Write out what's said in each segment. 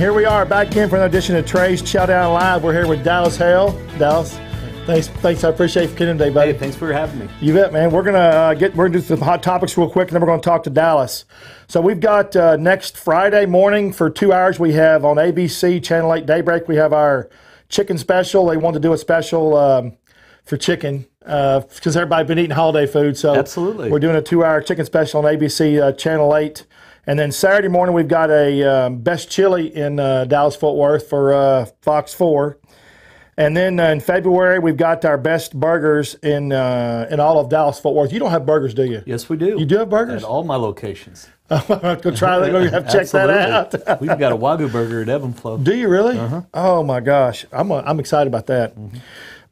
Here we are back in for another edition of Trey's Chow Down Live. We're here with Dallas Hale. Dallas, thanks, thanks. I appreciate you for coming today, buddy. Hey, thanks for having me. You bet, man. We're gonna uh, get we're gonna do some hot topics real quick, and then we're gonna talk to Dallas. So we've got uh, next Friday morning for two hours. We have on ABC Channel Eight Daybreak. We have our chicken special. They want to do a special um, for chicken because uh, everybody's been eating holiday food. So Absolutely. we're doing a two-hour chicken special on ABC uh, Channel Eight. And then Saturday morning, we've got a um, best chili in uh, Dallas Fort Worth for uh, Fox 4. And then uh, in February, we've got our best burgers in uh, in all of Dallas Fort Worth. You don't have burgers, do you? Yes, we do. You do have burgers? At all my locations. go try that. Go have check that out. We've got a Wagyu burger at Ebb & Flow. do you really? Uh-huh. Oh my gosh, I'm uh, I'm excited about that. Mm-hmm.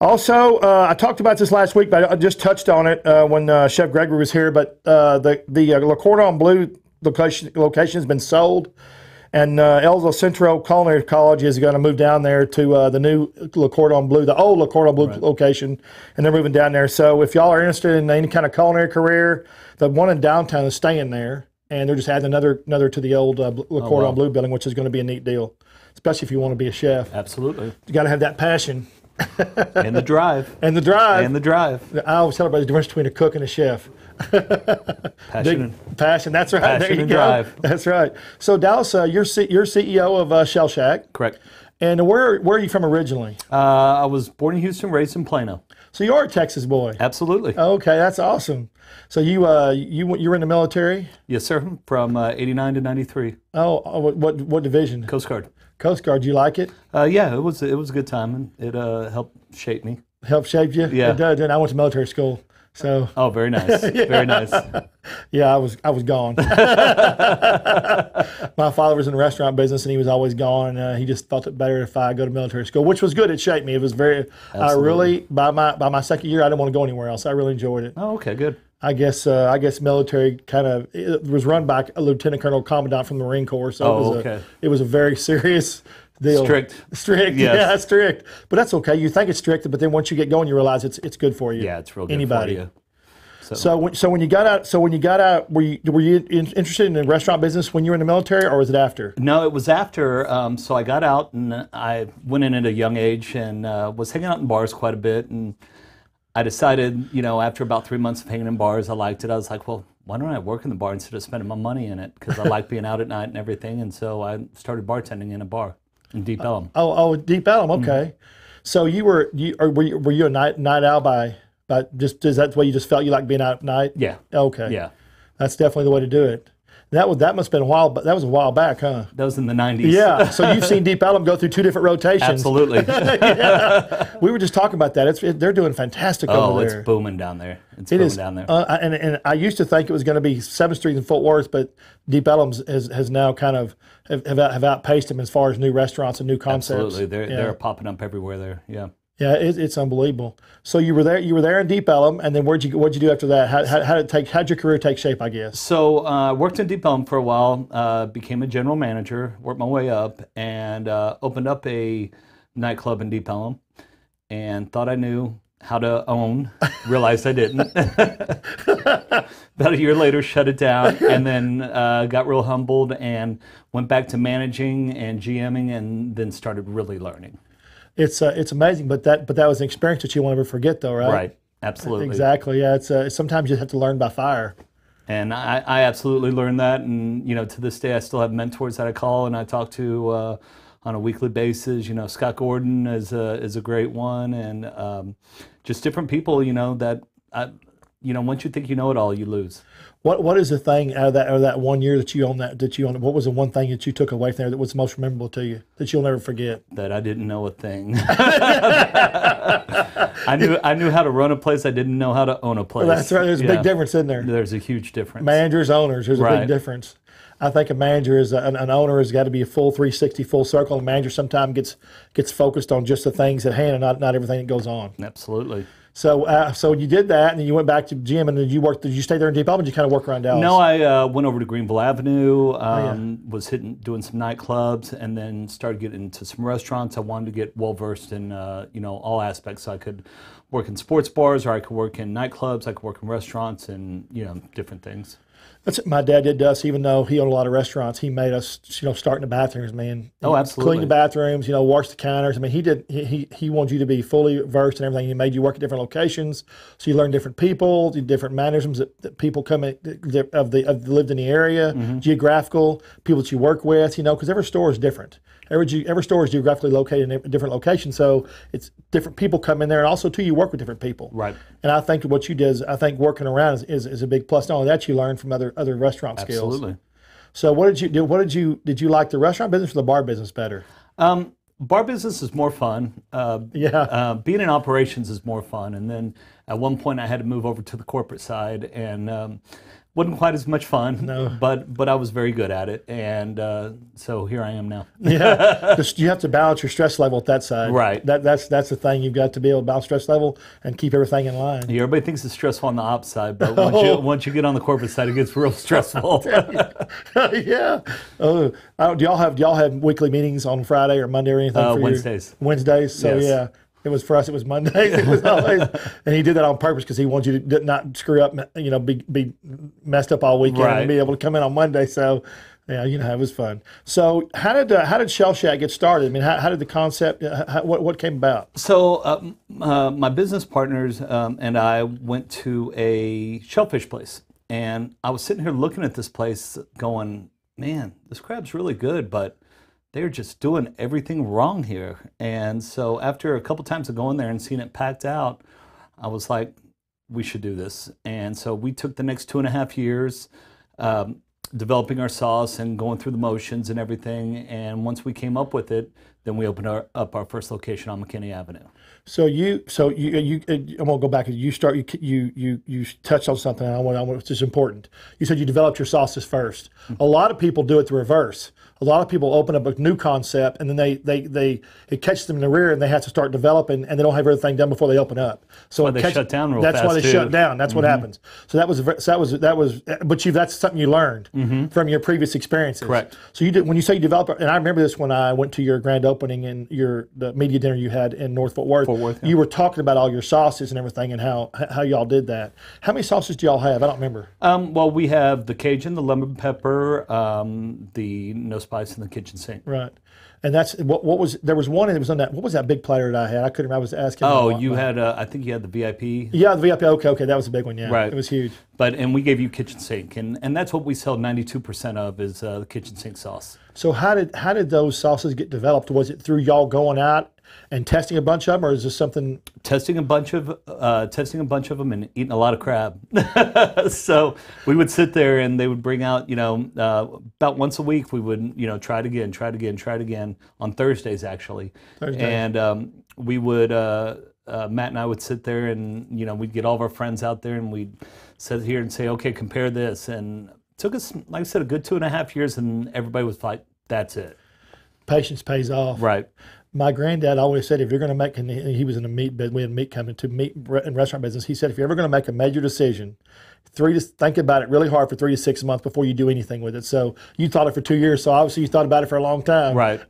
Also, uh, I talked about this last week, but I just touched on it uh, when uh, Chef Gregory was here. But uh, the the uh, Le Cordon Bleu location location has been sold, and uh, El Centro Culinary College is going to move down there to uh, the new Le Cordon Bleu, the old Le Cordon Bleu location, and they're moving down there. So if y'all are interested in any kind of culinary career, the one in downtown is staying there, and they're just adding another another to the old uh, Le Cordon wow. Bleu building, which is going to be a neat deal, especially if you want to be a chef. Absolutely. You got to have that passion And the drive. and the drive. And the drive. I always tell everybody the difference between a cook and a chef. Passion. and- Passion. That's right. Passion there you and go. drive. That's right. So Dallas, uh, you're C- you're CEO of uh, Shell Shack, Correct. and where where are you from originally? Uh, I was born in Houston, raised in Plano. So you are a Texas boy. Absolutely. Okay, that's awesome. So you uh you you were in the military? Yes, sir. From uh, 89 to 93. Oh, oh, what what, what division? Coast Guard. Coast Guard. You like it? Uh, yeah, it was it was a good time and it uh, helped shape me. Help shape you? Yeah. It does. And I went to military school, so Oh, very nice. Very nice. yeah, I was I was gone. My father was in the restaurant business, and he was always gone. Uh, he just felt it better if I go to military school, which was good. It shaped me. It was very. I really by my by my second year, I didn't want to go anywhere else. I really enjoyed it. Oh, okay, good. I guess uh, I guess military kind of it was run by a lieutenant colonel commandant from the Marine Corps, so Oh, it was okay. a it was a very serious deal. Strict. strict, Yes. yeah, strict. But that's okay. You think it's strict, but then once you get going, you realize it's it's good for you. Yeah, it's real good Anybody. for you. So, So when, so when you got out, so when you got out, were you were you in, interested in the restaurant business when you were in the military, or was it after? No, it was after. Um, so I got out and I went in at a young age and uh, was hanging out in bars quite a bit. And I decided, you know, after about three months of hanging in bars, I liked it. I was like, well, why don't I work in the bar instead of spending my money in it? Because I like being out at night and everything. And so I started bartending in a bar Deep Ellum. Uh, oh, oh, Deep Ellum. Mm. Okay. So you were you or were you, were you a night night owl by by just is that the way you just felt you like being out at night? Yeah. Okay. Yeah. That's definitely the way to do it. That was that must have been a while, but that was a while back, huh? That was in the 90s. Yeah. So you've seen Deep Ellum go through two different rotations. Absolutely. We were just talking about that. It's it, they're doing fantastic oh, over it's booming down there. It's It booming is, down there. Uh, and, and I used to think it was going to be Seventh Street and Fort Worth, but Deep Ellum's has, has now kind of have, have, have outpaced them as far as new restaurants and new concepts. Absolutely. They're, yeah. they're popping up everywhere there. Yeah. Yeah, it, it's unbelievable. So you were there, you were there in Deep Ellum, and then where'd you what'd you do after that? How, how, how did take? How'd your career take shape? I guess. So uh, worked in Deep Ellum for a while, uh, became a general manager, worked my way up, and uh, opened up a nightclub in Deep Ellum, and thought I knew how to own. Realized I didn't. About a year later, shut it down, and then uh, got real humbled and went back to managing and GMing, and then started really learning. It's uh, it's amazing, but that but that was an experience that you won't ever forget, though, right? Right. Absolutely. Exactly. Yeah. It's uh, sometimes you have to learn by fire. And I, I absolutely learned that. And, you know, to this day, I still have mentors that I call and I talk to uh, on a weekly basis. You know, Scott Gordon is a, is a great one. And um, just different people, you know, that, I, you know, once you think you know it all, you lose. What what is the thing out of that out of that one year that you own that that you own? What was the one thing that you took away from there that was most memorable to you that you'll never forget? That I didn't know a thing. I knew I knew how to run a place. I didn't know how to own a place. That's right. There's a Yeah. big difference in there. There's a huge difference. Managers, owners. There's a big difference. I think a manager is an, an owner has got to be a full 360, full circle. A manager sometimes gets gets focused on just the things at hand and not not everything that goes on. Absolutely. So uh, so you did that, and then you went back to gym, and then you worked. Did you stay there in Deep? Or did you kind of work around Dallas? No, I uh, went over to Greenville Avenue. Oh, Um, Was hitting, doing some nightclubs, and then started getting into some restaurants. I wanted to get well versed in, uh, you know, all aspects. So I could work in sports bars, or I could work in nightclubs. I could work in restaurants, and you know, different things. That's my dad did us. Even though he owned a lot of restaurants, he made us, you know, start in the bathrooms, man. Oh, absolutely. Clean the bathrooms, you know, wash the counters. I mean, he did. He he, wanted you to be fully versed in everything. He made you work at different locations, so you learn different people, the different mannerisms that, that people come in, that- of the of lived in the area, Mm-hmm. geographical people that you work with. You know, because every store is different. Every ge- every store is geographically located in a different location, so it's different people come in there, and also too, you work with different people. Right. And I think what you did is, I think working around is, is, is a big plus. Not only that, you learn from other other restaurant skills. Absolutely. So what did you do? What did you did you like the restaurant business or the bar business better? Um, bar business is more fun. Uh, Yeah. uh, being in operations is more fun. And then at one point, I had to move over to the corporate side, and um, wasn't quite as much fun. No. But but I was very good at it, and uh, so here I am now. Yeah, Just- you have to balance your stress level at that side. Right. That that's that's the thing. You've got to be able to balance stress level and keep everything in line. Yeah, Everybody thinks it's stressful on the ops side, but once you Oh. once you get on the corporate side, it gets real stressful. yeah. Oh, do y'all have do y'all have weekly meetings on Friday or Monday or anything? Uh? Wednesdays. Wednesdays. So Yes. yeah. It was for us. It was Mondays. It was always, and he did that on purpose because he wanted you to not screw up. You know, be be messed up all weekend Right. and be able to come in on Monday. So, yeah, you know, it was fun. So, how did uh, how did Shell Shack get started? I mean, how, how did the concept? Uh, how, what what came about? So um, uh, my business partners um, and I went to a shellfish place, and I was sitting here looking at this place, going, "Man, this crab's really good, but they're just doing everything wrong here." And so after a couple times of going there and seeing it packed out, I was like, "We should do this." And so we took the next two and a half years. Um, developing our sauce and going through the motions and everything and once we came up with it then we opened our, up our first location on mckinney avenue So you, so you, uh, you, uh, I'm gonna go back. You start. You, you, you, you touched on something. I want, I want, which is important. You said you developed your sauces 1st mm-hmm. A lot of people do it the reverse. A lot of people open up a new concept and then they, they, they, it catches them in the rear and they have to start developing and they don't have everything done before they open up. So it they catch- shut down real That's why they too. shut down. That's what mm-hmm. happens. So that was, so that was, that was, but you, that's something you learned mm-hmm. from your previous experiences. Correct. So you did when you say you develop, and I remember this when I went to your grand opening and your the media dinner you had in North Fort Worth. Fort Yeah. You were talking about all your sauces and everything and how how y'all did that. How many sauces do y'all have? I don't remember. Um, well, we have the Cajun, the lemon pepper, um, the no spice, and the kitchen sink. Right. And that's what what was there was one and it was on that what was that big platter that I had? I couldn't remember. I was asking. Oh, you had, uh, I think you had the VIP, Yeah, the VIP. Okay, okay, that was a big one. Yeah, Right. It was huge. but and we gave you kitchen sink, and and that's what we sell ninety two percent of is uh, the kitchen sink sauce. So how did how did those sauces get developed? Was it through y'all going out and testing a bunch of them, or is this something? testing a bunch of uh, testing a bunch of them and eating a lot of crab. so we would sit there and they would bring out, you know, uh, about once a week we would, you know, try it again, try it again, try it again on Thursdays actually. Thursdays. And um, we would. Uh, uh, Matt and I would sit there, and you know, we'd get all of our friends out there, and we'd sit here and say, "Okay, compare this." And it took us, like I said, a good two and a half years, and everybody was like, "That's it." Patience pays off. Right. My granddad always said if you're going to make and he was in a meat bed we had meat coming to meat and restaurant business he said if you're ever going to make a major decision three to think about it really hard for three to six months before you do anything with it so you thought it for two years so obviously you thought about it for a long time Right.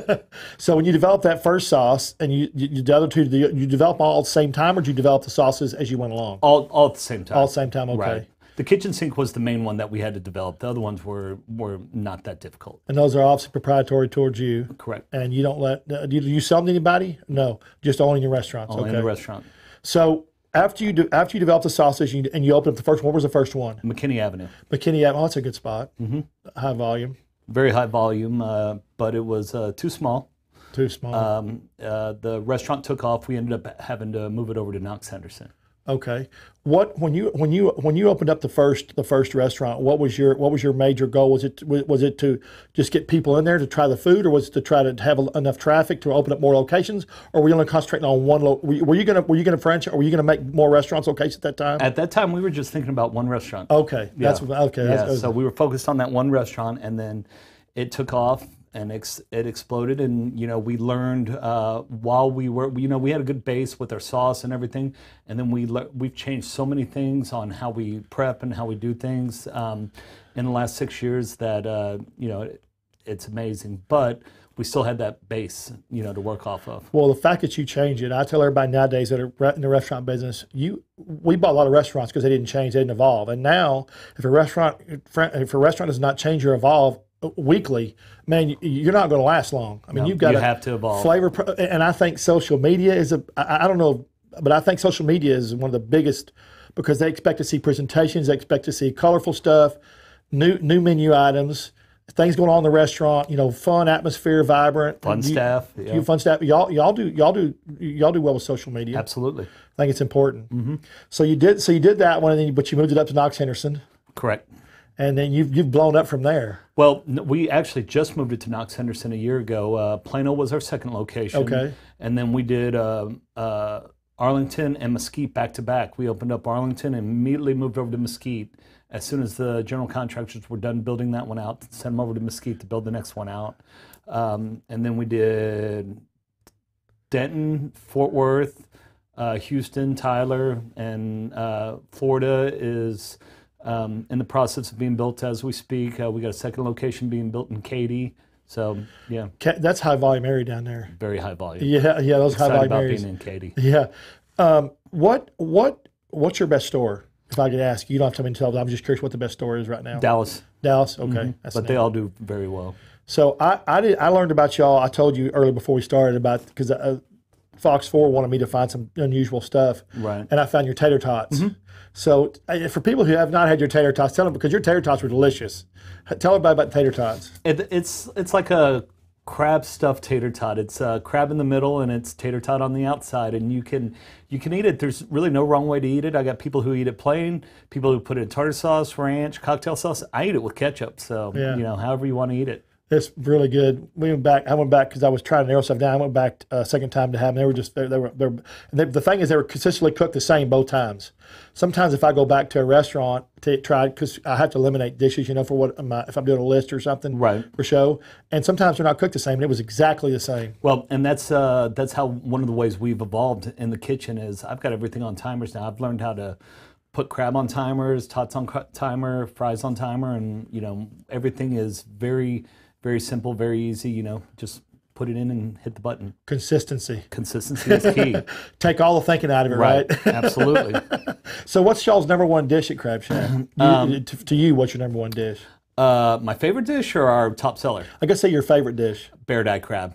so when you develop that first sauce and you, you, the other two do you, you develop all at the same time or do you develop the sauces as you went along all, all at the same time. all at the same time okay Right. The kitchen sink was the main one that we had to develop. The other ones were were not that difficult. and those are obviously proprietary towards you Correct. and you don't let uh, do you, do you sell them to anybody no just only in your restaurants Only okay in the restaurant. So after you do, after you develop the sausage and you, and you open up the first one, what was the first one? McKinney Avenue. McKinney. Oh, that's a good spot. Mm-hmm. High volume, Very high volume, uh, but it was uh, too small. too small. Um, uh, the restaurant took off. We ended up having to move it over to Knox Henderson. Okay. What when you when you when you opened up the first the first restaurant? What was your what was your major goal? Was it was it to just get people in there to try the food, or was it to try to have enough traffic to open up more locations, or were you only concentrating on one? Lo- were, you, gonna were you gonna franchise? Or were you gonna make more restaurants locations at that time? At that time, we were just thinking about one restaurant. okay, that's Yeah. what, okay. yeah, that's, so we were focused on that one restaurant, and then it took off and ex- it exploded. And you know, we learned uh, while we were, you know, we had a good base with our sauce and everything, and then we le- we've changed so many things on how we prep and how we do things um, in the last six years that uh, you know. It, it's amazing. But we still had that base, you know, to work off of. Well, the fact that you change it, I tell everybody nowadays that are in the restaurant business, you we bought a lot of restaurants because they didn't change, they didn't evolve. And now, if a restaurant if a restaurant does not change or evolve weekly, man, you- you're not going to last long. I mean, you've got you to have to evolve. flavor, pro- and I think social media is a. I, I don't know, but I think social media is one of the biggest because they expect to see presentations, they expect to see colorful stuff, new new menu items. Things going on in the restaurant, you know, fun atmosphere, vibrant, Fun You- staff. you Yeah, fun staff. Y'all, y'all do, y'all do, y'all do well with social media. absolutely. I think it's important. Mm-hmm. So you did, so you did that one, and then, but you moved it up to Knox Henderson, Correct. And then you've you've blown up from there. Well, we actually just moved it to Knox Henderson a year ago. Uh, Plano was our second location. Okay. And then we did uh, uh, Arlington and Mesquite back to back. We opened up Arlington and immediately moved over to Mesquite. As soon as the general contractors were done building that one out, sent them over to Mesquite to build the next one out. Um, and then we did Denton, Fort Worth, uh, Houston, Tyler, and uh, Florida is um, in the process of being built as we speak. Uh, we got a second location being built in Katy. So yeah, That's high volume area down there. very high volume. Yeah, yeah, those high volume about areas. being in Katy. Yeah. Um, what what what's your best store? If I could ask, you don't have to tell me to tell. I'm just curious what the best store is right now. Dallas, Dallas. Okay, that's but they all do very well. So I, I did I learned about y'all. I told you earlier before we started about because uh, Fox Four wanted me to find some unusual stuff, Right. and I found your tater tots. So uh, for people who have not had your tater tots, tell them because your tater tots were delicious. Tell everybody about tater tots. It, it's it's like a crab stuffed tater tot. It's uh, crab in the middle and it's tater tot on the outside, and you can you can eat it. There's really no wrong way to eat it. I got people who eat it plain, people who put it in tartar sauce, ranch, cocktail sauce. I eat it with ketchup. So Yeah. you know, however you want to eat it. It's really good. We went back. I went back because I was trying to narrow stuff down. I went back a second time to have them. They were just they, they were they. They, the thing is, they were consistently cooked the same both times. Sometimes if I go back to a restaurant to try because I have to eliminate dishes, you know, for what my, if I'm doing a list or something Right. for show, and sometimes they're not cooked the same. And it was exactly the same. Well, and that's uh, that's how one of the ways we've evolved in the kitchen is I've got everything on timers now. I've learned how to put crab on timers, tots on timer, fries on timer, and you know everything is very very simple, very easy. You know, just put it in and hit the button. Consistency. Consistency is key. Take all the thinking out of it, right? Absolutely. so, what's y'all's number one dish at Crab Shack? You- Um, to, to you, what's your number one dish? Uh, my favorite dish or our top seller? I guess say your favorite dish. Bairdi crab.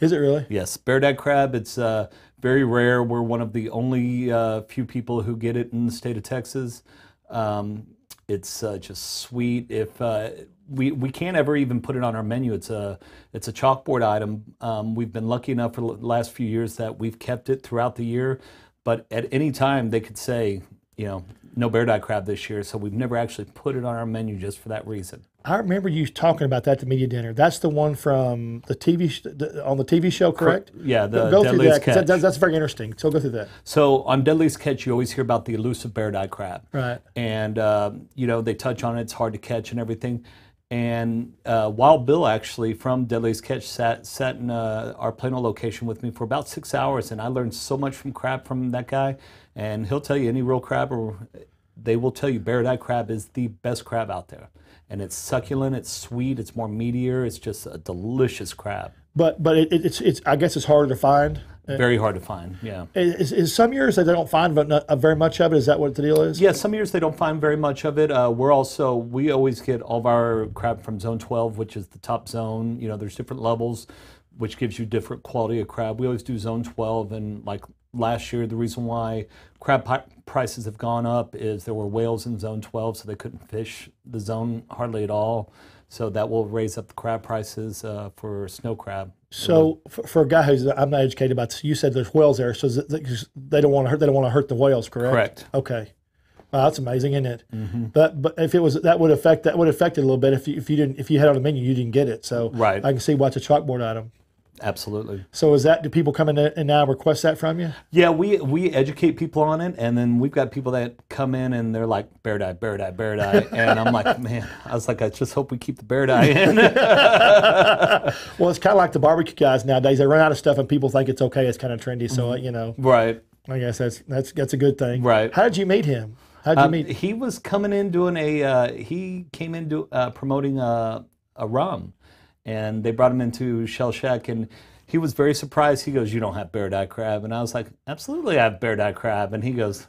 Is it really? Yes, bairdi crab. It's uh, very rare. We're one of the only uh, few people who get it in the state of Texas. Um, it's uh, just sweet. If uh, we we can't ever even put it on our menu, it's a it's a chalkboard item. Um, we've been lucky enough for the last few years that we've kept it throughout the year. But at any time, they could say, you know, no bairdi crab this year. So we've never actually put it on our menu just for that reason. I remember you talking about that at the media dinner. That's the one from the TV sh- the, on the TV show, correct? Yeah, the go through Deadliest that, that- Catch. that's, that's very interesting. So go through that. So on Deadliest Catch, you always hear about the elusive bairdi crab. Right. And, uh, you know, they touch on it, it's hard to catch and everything. And uh, Wild Bill actually from Deadliest Catch sat, sat in uh, our Plano location with me for about six hours. And I learned so much from crab from that guy. And he'll tell you any real crab, or they will tell you dye crab is the best crab out there. And it's succulent, it's sweet, it's more meatier, it's just a delicious crab. But but it, it, it's it's I guess it's harder to find. Very hard to find, yeah. Is, is some years they don't find uh, very much of it? Is that what the deal is? Yeah, some years they don't find very much of it. Uh, we're also we always get all of our crab from Zone 12, which is the top zone. You know, there's different levels, which gives you different quality of crab. We always do Zone 12, and like last year, the reason why crab pi- prices have gone up is there were whales in Zone 12, so they couldn't fish the zone hardly at all. So that will raise up the crab prices uh, for snow crab. So for, for a guy who's I'm not educated about, this, you said there's whales there, so they don't want to hurt. They don't want to hurt the whales, correct? Correct. Okay. Wow, that's amazing, isn't it? But but if it was that would affect that would affect it a little bit if you, if you didn't if you had on the menu you didn't get it. So Right. I can see why it's a chalkboard item. Absolutely. So is that do people come in and now request that from you? Yeah, we we educate people on it, and then we've got people that come in and they're like bairdi, bear dye, bairdi, and I'm like, man, I was like, I just hope we keep the bairdi in. Well, it's kind of like the barbecue guys nowadays. They run out of stuff and people think it's okay. It's kind of trendy. So uh, you know, right, I guess that's that's that's a good thing. Right. How did you meet him? How did you um, meet? he was coming in doing a. Uh, he came in do, uh, promoting a, a rum, and they brought him into Shell Shack, and he was very surprised. He goes, "You don't have bairdi crab," and I was like, "Absolutely, I have bairdi crab," and he goes.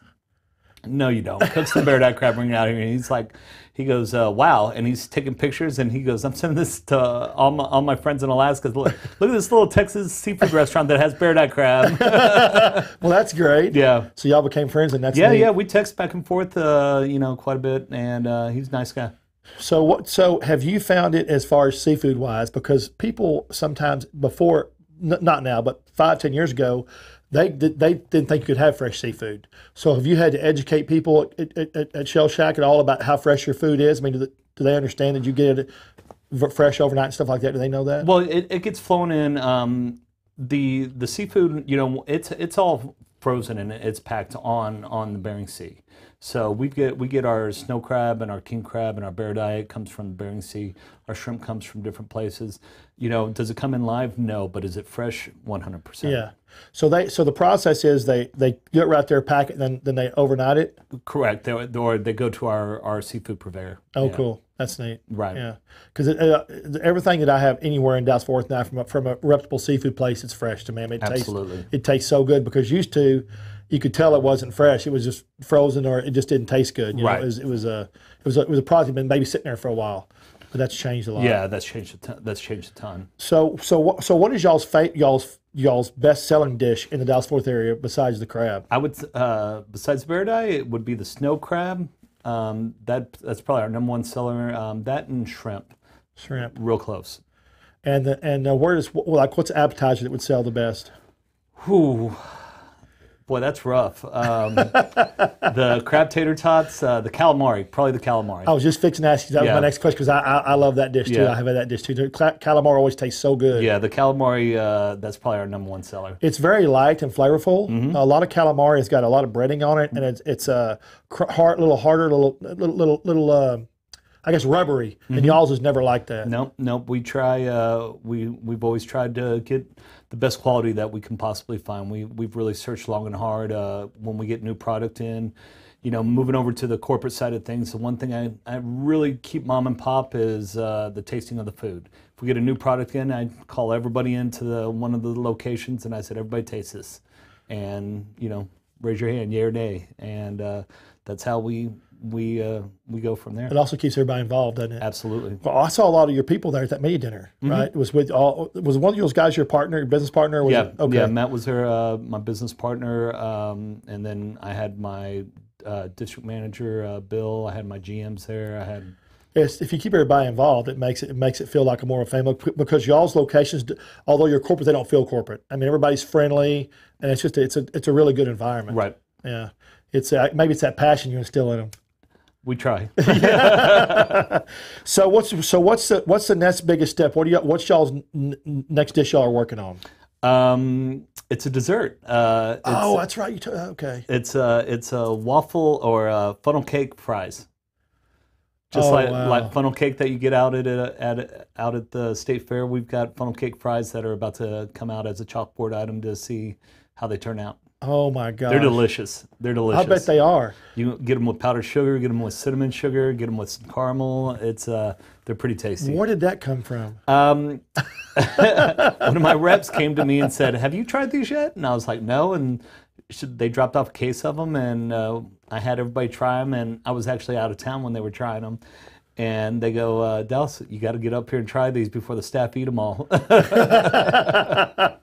No, you don't. Cook some bairdi crab, bring it out here. And he's like, he goes, uh, wow. And he's taking pictures and he goes, I'm sending this to all my, all my friends in Alaska. Look, look at this little Texas seafood restaurant that has bairdi crab. Well, that's great. yeah. So y'all became friends, and that's Yeah, neat. yeah. We text back and forth, uh, you know, quite a bit. And uh, he's a nice guy. So what? So have you found it as far as seafood wise? Because people sometimes before, n- not now, but five, ten years ago, they they didn't think you could have fresh seafood. So have you had to educate people at, at, at, Shell Shack at all about how fresh your food is? I mean, do they, do they understand that you get it fresh overnight and stuff like that? Do they know that? Well, it, it gets flown in. Um, the the seafood, you know, it's it's all frozen and it's packed on on the Bering Sea. So we get we get our snow crab and our king crab and our bairdi comes from the Bering Sea. Our shrimp comes from different places. You know, does it come in live? No, but is it fresh? One hundred percent. yeah. So they so the process is they they get right there, pack it, and then then they overnight it. Correct. They, or they go to our our seafood purveyor. Oh, Yeah. cool. That's neat. Right. Yeah, because uh, everything that I have anywhere in Dallas Fort Worth now from a, from a reputable seafood place, it's fresh to me. I mean, it Absolutely. tastes it tastes so good because used to, you could tell it wasn't fresh. It was just frozen or it just didn't taste good. You know, Right. it was it was a it was a, it was a product that had been maybe sitting there for a while, but that's changed a lot. Yeah, that's changed. A ton, that's changed a ton. So so so what is y'all's fa- y'all's y'all's best selling dish in the Dallas Fort area besides the crab? I would, uh, besides bairdi, it would be the snow crab. Um, that that's probably our number one seller. Um, that and shrimp, Shrimp. real close. And the, and uh, where does well, like what's the appetizer that would sell the best? Whew. Boy, that's rough. Um, the crab tater tots, uh, the calamari, probably the calamari. I was just fixing to ask you that was my next question because I, I I love that dish too. Yeah. I have had that dish too. The calamari always tastes so good. Yeah, the calamari, uh, that's probably our number one seller. It's very light and flavorful. Mm-hmm. A lot of calamari has got a lot of breading on it, and it's it's a cr- hard, little harder, little little little, little uh, I guess rubbery. Mm-hmm. And y'all's is never like that. Nope, nope. We try. Uh, we we've always tried to get the best quality that we can possibly find. We we've really searched long and hard. Uh, when we get new product in, you know, moving over to the corporate side of things, the one thing I, I really keep mom and pop is uh, the tasting of the food. If we get a new product in, I call everybody into the one of the locations and I said, everybody taste this, and you know, raise your hand, yay or nay, and uh, that's how we we uh, we go from there. It also keeps everybody involved, doesn't it? Absolutely. Well, I saw a lot of your people there at that media dinner, right? It was with all was one of those guys your partner, your business partner? Was Yeah, it? okay. yeah. Matt was there, uh, my business partner, um, and then I had my uh, district manager, uh, Bill. I had my GMs there. I had Yes, if you keep everybody involved, it makes it, it makes it feel like a more of a family because y'all's locations, although you're corporate, they don't feel corporate. I mean, everybody's friendly, and it's just it's a it's a really good environment. right. Yeah, it's uh, maybe it's that passion you instill in them. We try. So what's so what's the what's the next biggest step? What do you what's y'all's next dish y'all are working on? um, it's a dessert. Uh, it's, oh, that's right. You t- okay. it's a it's a waffle or a funnel cake fries. Just Oh, like wow. like funnel cake that you get out at a, at out at the state fair, we've got funnel cake fries that are about to come out as a chalkboard item to see how they turn out. Oh my God. They're delicious. They're delicious. I bet they are. You get them with powdered sugar, get them with cinnamon sugar, get them with some caramel. It's uh, they're pretty tasty. Where did that come from? Um, one of my reps came to me and said, "Have you tried these yet?" And I was like, "No." And should- they dropped off a case of them, and uh, I had everybody try them. And I was actually out of town when they were trying them. And they go, uh, Dallas, you got to get up here and try these before the staff eat them all.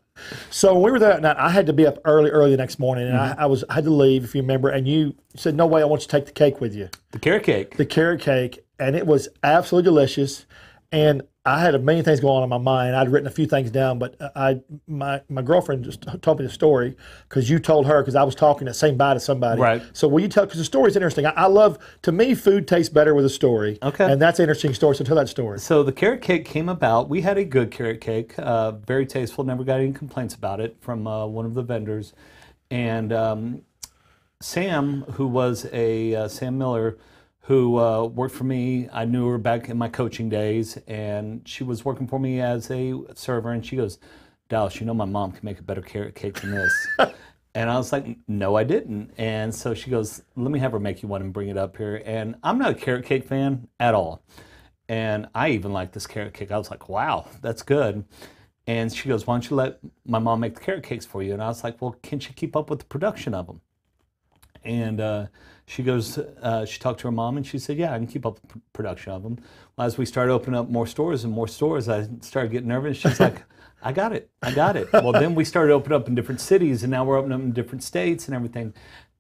So when we were there that night, I had to be up early, early the next morning, and Mm-hmm. I, I was I had to leave, if you remember. And you said, "No way, I want you to take the cake with you." the carrot cake. the carrot cake, and it was absolutely delicious. And I had a million things going on in my mind. I'd written a few things down, but I my my girlfriend just told me the story because you told her because I was talking the same bite to somebody. Right. So will you tell? Because the story's interesting. I, I love to me food tastes better with a story. Okay. And that's an interesting story. So tell that story. So the carrot cake came about. We had a good carrot cake, uh, very tasteful. Never got any complaints about it from uh, one of the vendors. And um, Sam, who was a uh, Sam Miller, who uh, worked for me, I knew her back in my coaching days, and she was working for me as a server. And she goes, "Dallas, you know my mom can make a better carrot cake than this." And I was like, no, I didn't. And so she goes, let me have her make you one and bring it up here. And I'm not a carrot cake fan at all. and I even like this carrot cake. I was like, wow, that's good. And she goes, why don't you let my mom make the carrot cakes for you? And I was like, well, can she keep up with the production of them? And uh, she goes, uh, she talked to her mom and she said, yeah, I can keep up production of them. Well, as we started opening up more stores and more stores, I started getting nervous. She's like, I got it, I got it. Well, then we started opening up in different cities and now we're opening up in different states and everything.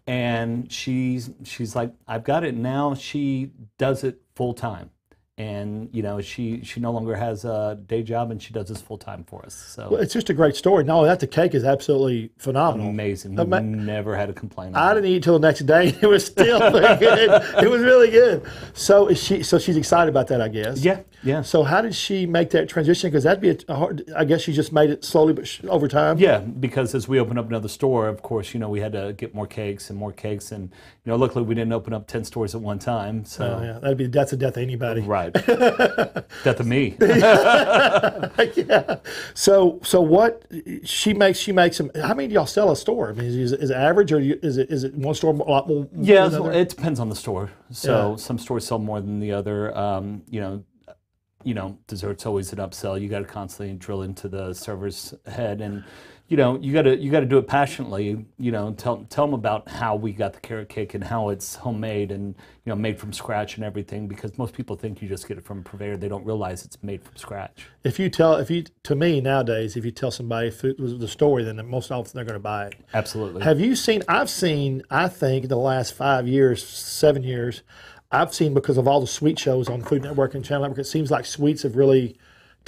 And she's, she's like, I've got it. Now she does it full time and you know she she no longer has a day job and she does this full time for us. So Well, it's just a great story. No, that the cake is absolutely phenomenal. amazing. We Ama- never had a complaint. I didn't eat till the next day. It was still good. It was really good. So is she? So she's excited about that, I guess. Yeah, yeah. So how did she make that transition? Because that'd be a, a hard. I guess she just made it slowly, but sh- over time. Yeah, because as we opened up another store, of course, you know, we had to get more cakes and more cakes, and you know, luckily we didn't open up ten stores at one time. So Oh, yeah, that'd be that's the death of anybody. right, death of me. yeah. So so what she makes she makes them. How many do y'all sell a store? I mean, is, is it average or is it is it one store a lot more? Yeah, so it depends on the store. So Yeah. some stores sell more than the other. Um, you know, you know, desserts always an upsell. You got to constantly drill into the server's head, and you know, you got to you got to do it passionately. You know, tell tell them about how we got the carrot cake and how it's homemade and you know made from scratch and everything. Because most people think you just get it from a purveyor. They don't realize it's made from scratch. if you tell if you to me nowadays if you tell somebody was the story, then most often they're going to buy it. Absolutely. Have you seen? I've seen. I think in the last five years, seven years, I've seen because of all the sweet shows on Food Network and Channel Network. It seems like sweets have really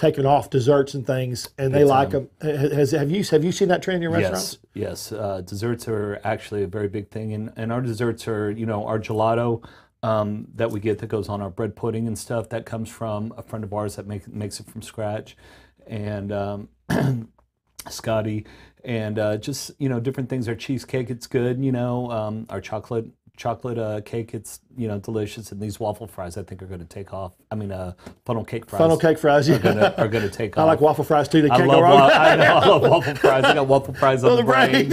taken off, desserts and things, and they like them. Has have you have you seen that trend in your restaurants? Yes, yes. Uh, desserts are actually a very big thing, and, and our desserts are, you know, our gelato um, that we get that goes on our bread pudding and stuff. That comes from a friend of ours that make, makes it from scratch, and um, Scotty, and uh, just you know different things. Our cheesecake, it's good. You know, um, our chocolate chocolate uh, cake, it's you know delicious. And these waffle fries, I think, are going to take off. I mean, uh, funnel cake fries Funnel cake fries. are Yeah. going to are going to take I off. like waffle fries too. They I can't love, go wrong. wa- I, know, I love waffle fries. I got waffle fries on the brain.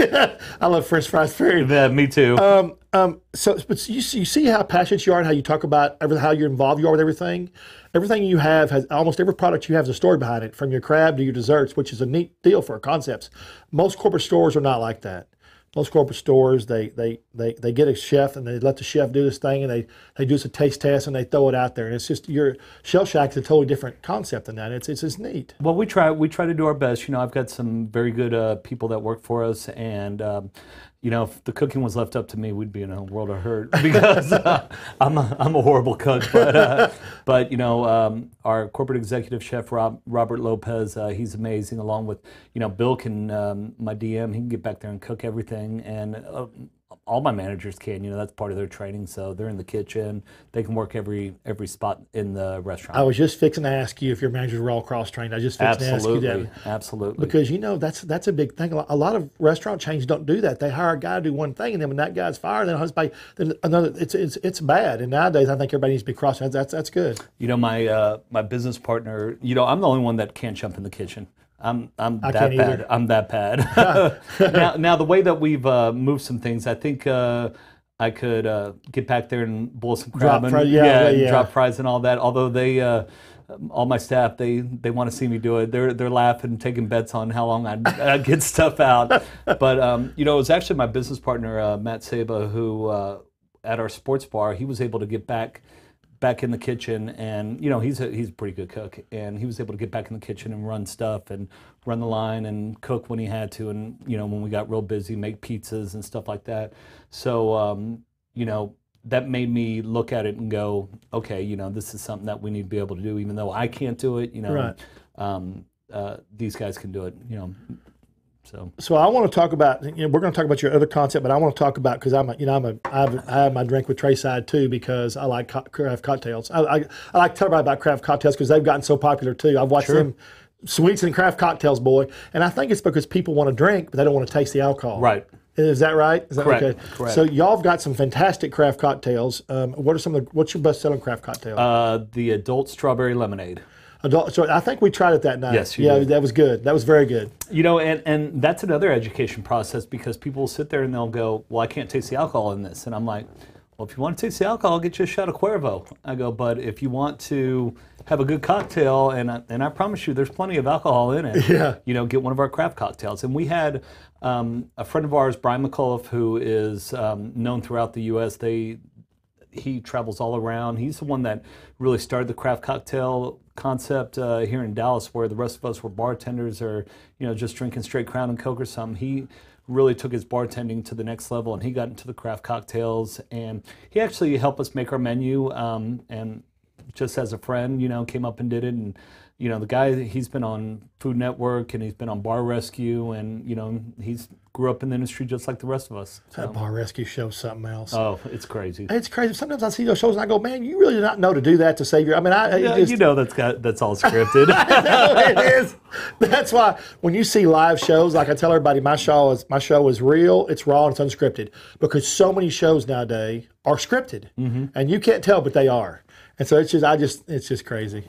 I love French fries. Period. Yeah, me too. Um, um, so, but you see, you see how passionate you are and how you talk about every, how you're involved you are with everything. Everything you have has almost every product you have has a story behind it, from your crab to your desserts, which is a neat deal for concepts. Most corporate stores are not like that. Most corporate stores, they they they, they get a chef and they let the chef do this thing and they they do a taste test and they throw it out there and it's just your shell shack is a totally different concept than that. It's it's just neat. Well, we try we try to do our best. You know, I've got some very good uh, people that work for us, and um, you know, if the cooking was left up to me, we'd be in a world of hurt because uh, I'm a, I'm a horrible cook. But uh, but you know, um, our corporate executive chef Rob, Robert Lopez, uh, he's amazing. Along with you know Bill can um, my DM, he can get back there and cook everything, and uh, all my managers can. You know, that's part of their training. So they're in the kitchen. They can work every every spot in the restaurant. I was just fixing to ask you if your managers were all cross trained. I just fixed to ask you that. absolutely, absolutely. because you know that's that's a big thing. A lot- of restaurant chains don't do that. They hire a guy to do one thing, and then when that guy's fired, then husband then another. It's it's it's bad. And nowadays, I think everybody needs to be cross. That's that's, that's good. You know, my uh, my business partner. You know, I'm the only one that can't jump in the kitchen. I'm I'm that bad. either. I'm that bad. now, now the way that we've uh, moved some things, I think uh, I could uh, get back there and boil some crab Drop and fry- yeah, yeah, and yeah. drop fries and all that. Although they. Uh, all my staff, they they want to see me do it. They're they're laughing, taking bets on how long I'd, I'd get stuff out. But um, you know, it was actually my business partner uh, Matt Saba who uh, at our sports bar, he was able to get back back in the kitchen and you know he's a he's a pretty good cook. And he was able to get back in the kitchen and run stuff and run the line and cook when he had to and you know when we got real busy make pizzas and stuff like that. So um, you know that made me look at it and go okay you know this is something that we need to be able to do even though I can't do it you know. Right. um, uh, these guys can do it you know so So I want to talk about. You know, we're going to talk about your other concept, but I want to talk about because I'm a, you know I'm a I have, I have my drink with Trey side too because I like co- craft cocktails. I, I, I like to tell everybody about craft cocktails because they've gotten so popular too. I've watched them sweets and craft cocktails, boy, and I think it's because people want to drink but they don't want to taste the alcohol. right Is that right? Is that Correct, okay? correct. So y'all have got some fantastic craft cocktails. Um, what are some of the, what's your best selling craft cocktail? uh, the adult strawberry lemonade Adult, so I think we tried it that night. Yes, you yeah, did. that was good. That was very good. You know, and, and that's another education process because people will sit there and they'll go, Well, I can't taste the alcohol in this. And I'm like, well, if you want to taste the alcohol, I'll get you a shot of Cuervo. I go, but if you want to have a good cocktail, and I, and I promise you, there's plenty of alcohol in it. Yeah. You know, get one of our craft cocktails. And we had um, a friend of ours, Brian McCullough, who is um, known throughout the U.S. They he travels all around. He's the one that really started the craft cocktail concept uh, here in Dallas, where the rest of us were bartenders or you know just drinking straight Crown and Coke or something. He really took his bartending to the next level, and he got into the craft cocktails. And he actually helped us make our menu. Um, and just as a friend, you know, came up and did it. And you know, the guy he's been on Food Network and he's been on Bar Rescue, and you know, he's grew up in the industry just like the rest of us. That bar rescue show something else. Oh, it's crazy. it's crazy. Sometimes I see those shows and I go, man, you really do not know to do that to save your. I mean, I Yeah, just, you know that's got that's all scripted. it is. That's why when you see live shows, like I tell everybody, my show is my show is real. It's raw and it's unscripted because so many shows nowadays are scripted, Mm-hmm. and you can't tell, but they are. And so it's just, I just, it's just crazy.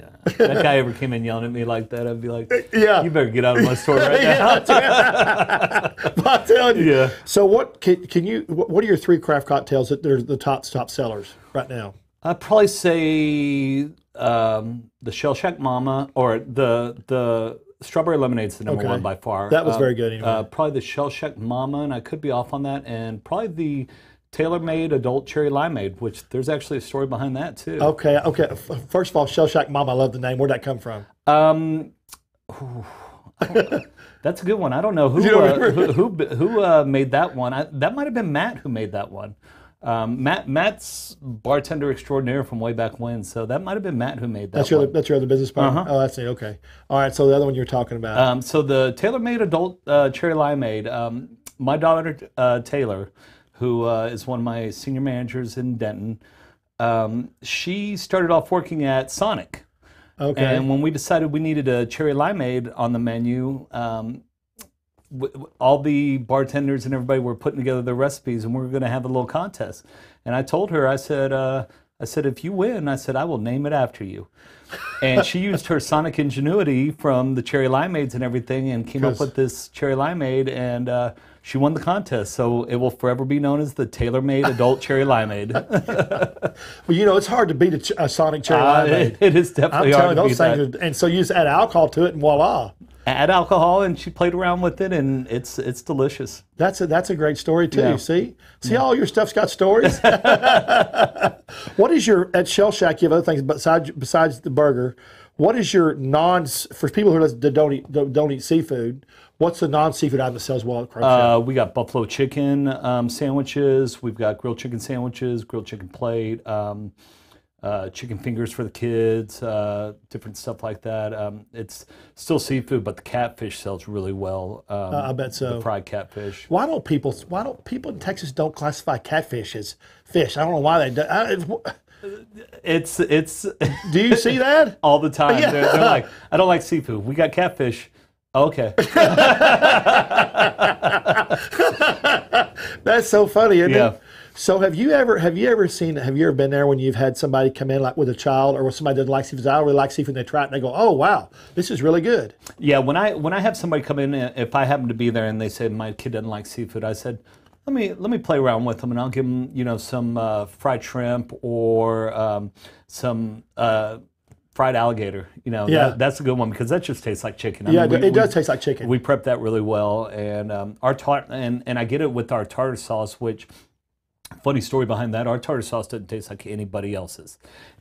Yeah. If that guy ever came in yelling at me like that, I'd be like, Yeah. you better get out of my store right now. But I'm telling you. Yeah. So what can, can you? What what are your three craft cocktails that they're the top top sellers right now? I'd probably say um, the Shell Shack Mama or the the strawberry lemonade's the number Okay. one by far. That was Um, very good anyway. Uh, probably the Shell Shack Mama, and I could be off on that, and probably the tailor-made adult cherry limeade, which there's actually a story behind that too. Okay, okay. First of all, Shell Shack Mom, I love the name. Where'd that come from? Um, that's a good one. I don't know who don't uh, who who, who uh, made that one. I, that might have been Matt who made that one. Um, Matt Matt's bartender extraordinaire from way back when, so that might have been Matt who made that That's your one. other, that's your other business partner. Uh-huh. Oh, that's it. Okay. All right. So the other one you're talking about. Um, so the tailor-made adult uh, cherry limeade. Um, my daughter uh, Taylor, who uh, is one of my senior managers in Denton, um, she started off working at Sonic. okay. And when we decided we needed a cherry limeade on the menu, um, w- w- all the bartenders and everybody were putting together their recipes, and we were going to have a little contest. And I told her, I said, uh, I said, if you win, I said, I will name it after you. And she used her sonic ingenuity from the cherry limeades and everything, and came up with this cherry limeade, and uh, she won the contest. So it will forever be known as the tailor-made adult cherry limeade. well, you know, it's hard to beat a, ch- a Sonic cherry Uh, limeade. it, it is I'm definitely hard telling to those beat that. things. Are, and so you just add alcohol to it, and voila. add alcohol and she played around with it and it's it's delicious That's a that's a great story too. Yeah. See, see, all your stuff's got stories. what is your at Shell Shack? You have other things besides besides the burger. What is your non for people who don't eat don't, don't eat seafood? What's the non seafood item that sells well at Crunch Shack? uh, we got buffalo chicken um, sandwiches we've got grilled chicken sandwiches grilled chicken plate um, uh, chicken fingers for the kids uh, different stuff like that um, it's still seafood but the catfish sells really well um, I bet so. the fried catfish Why don't people? Why don't people in Texas don't classify catfish as fish? I don't know why they do. I, it's- it's it's do you see that? all the time Yeah. they're, they're like i don't like seafood we got catfish okay That's so funny, isn't Yeah. it? So have you ever have you ever seen have you ever been there when you've had somebody come in like with a child or with somebody that doesn't like seafood? I don't really like seafood. And they try it and they go, "Oh wow, this is really good." Yeah, when I when I have somebody come in, uh, if I happen to be there and they say my kid doesn't like seafood, I said, let me let me play around with them and I'll give them you know some uh, fried shrimp or um, some uh, fried alligator. You know, Yeah. that, that's a good one because that just tastes like chicken. I Yeah, mean, it, it does taste like chicken. We prep that really well, and um, our tar- and and I get it with our tartar sauce, which funny story behind that. Our tartar sauce doesn't taste like anybody else's,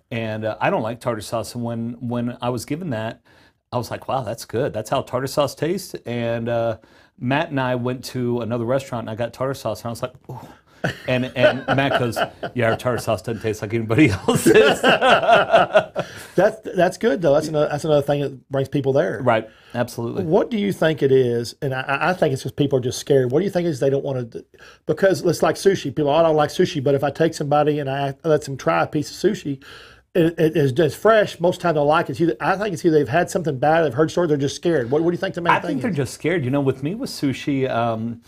and uh, I don't like tartar sauce. And when when I was given that, I was like, wow, that's good. That's how tartar sauce tastes. And uh, Matt and I went to another restaurant, and I got tartar sauce, and I was like, ooh. And and Matt goes, yeah, our tartar sauce doesn't taste like anybody else's. That's that's good though. That's another that's another thing that brings people there. right, absolutely. What do you think it is? And I, I think it's because people are just scared. What do you think it is they don't want to? Because it's like sushi. People, "Oh, I don't like sushi, but if I take somebody and I let them try a piece of sushi, it, it is just fresh. Most times they'll like it. Either, I think it's either they've had something bad, they've heard stories, they're just scared. What, what do you think the main I thing think they're is? just scared. You know, with me with sushi, um,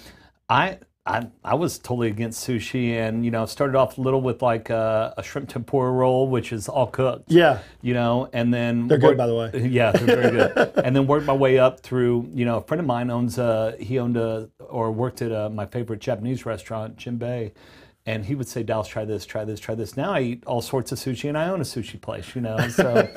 I, I I was totally against sushi, and you know, started off a little with like a, a shrimp tempura roll, which is all cooked. Yeah. You know, and then They're good, by the way. Yeah, they're very good. and then worked my way up through. You know, a friend of mine owns. Uh, he owned a or worked at uh my favorite Japanese restaurant, Jinbei. and he would say, "Dallas, try this, try this, try this." Now I eat all sorts of sushi, and I own a sushi place, you know. So,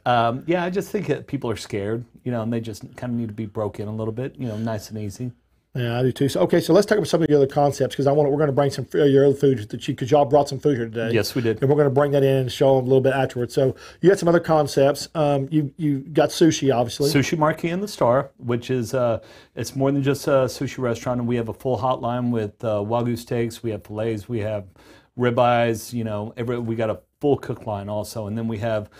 um, yeah, I just think that people are scared, you know, and they just kind of need to be broken a little bit, you know, nice and easy. Yeah, I do too. So, okay, so let's talk about some of the other concepts because I want we're going to bring some uh, your other food that you because y'all brought some food here today. Yes, we did. and we're going to bring that in and show them a little bit afterwards. So you had some other concepts. Um, you you got sushi, obviously. Sushi Marquee and the Star, which is uh, it's more than just a sushi restaurant, and we have a full hotline with uh, wagyu steaks, we have fillets, we have ribeyes. You know, every we got a full cook line also, and then we have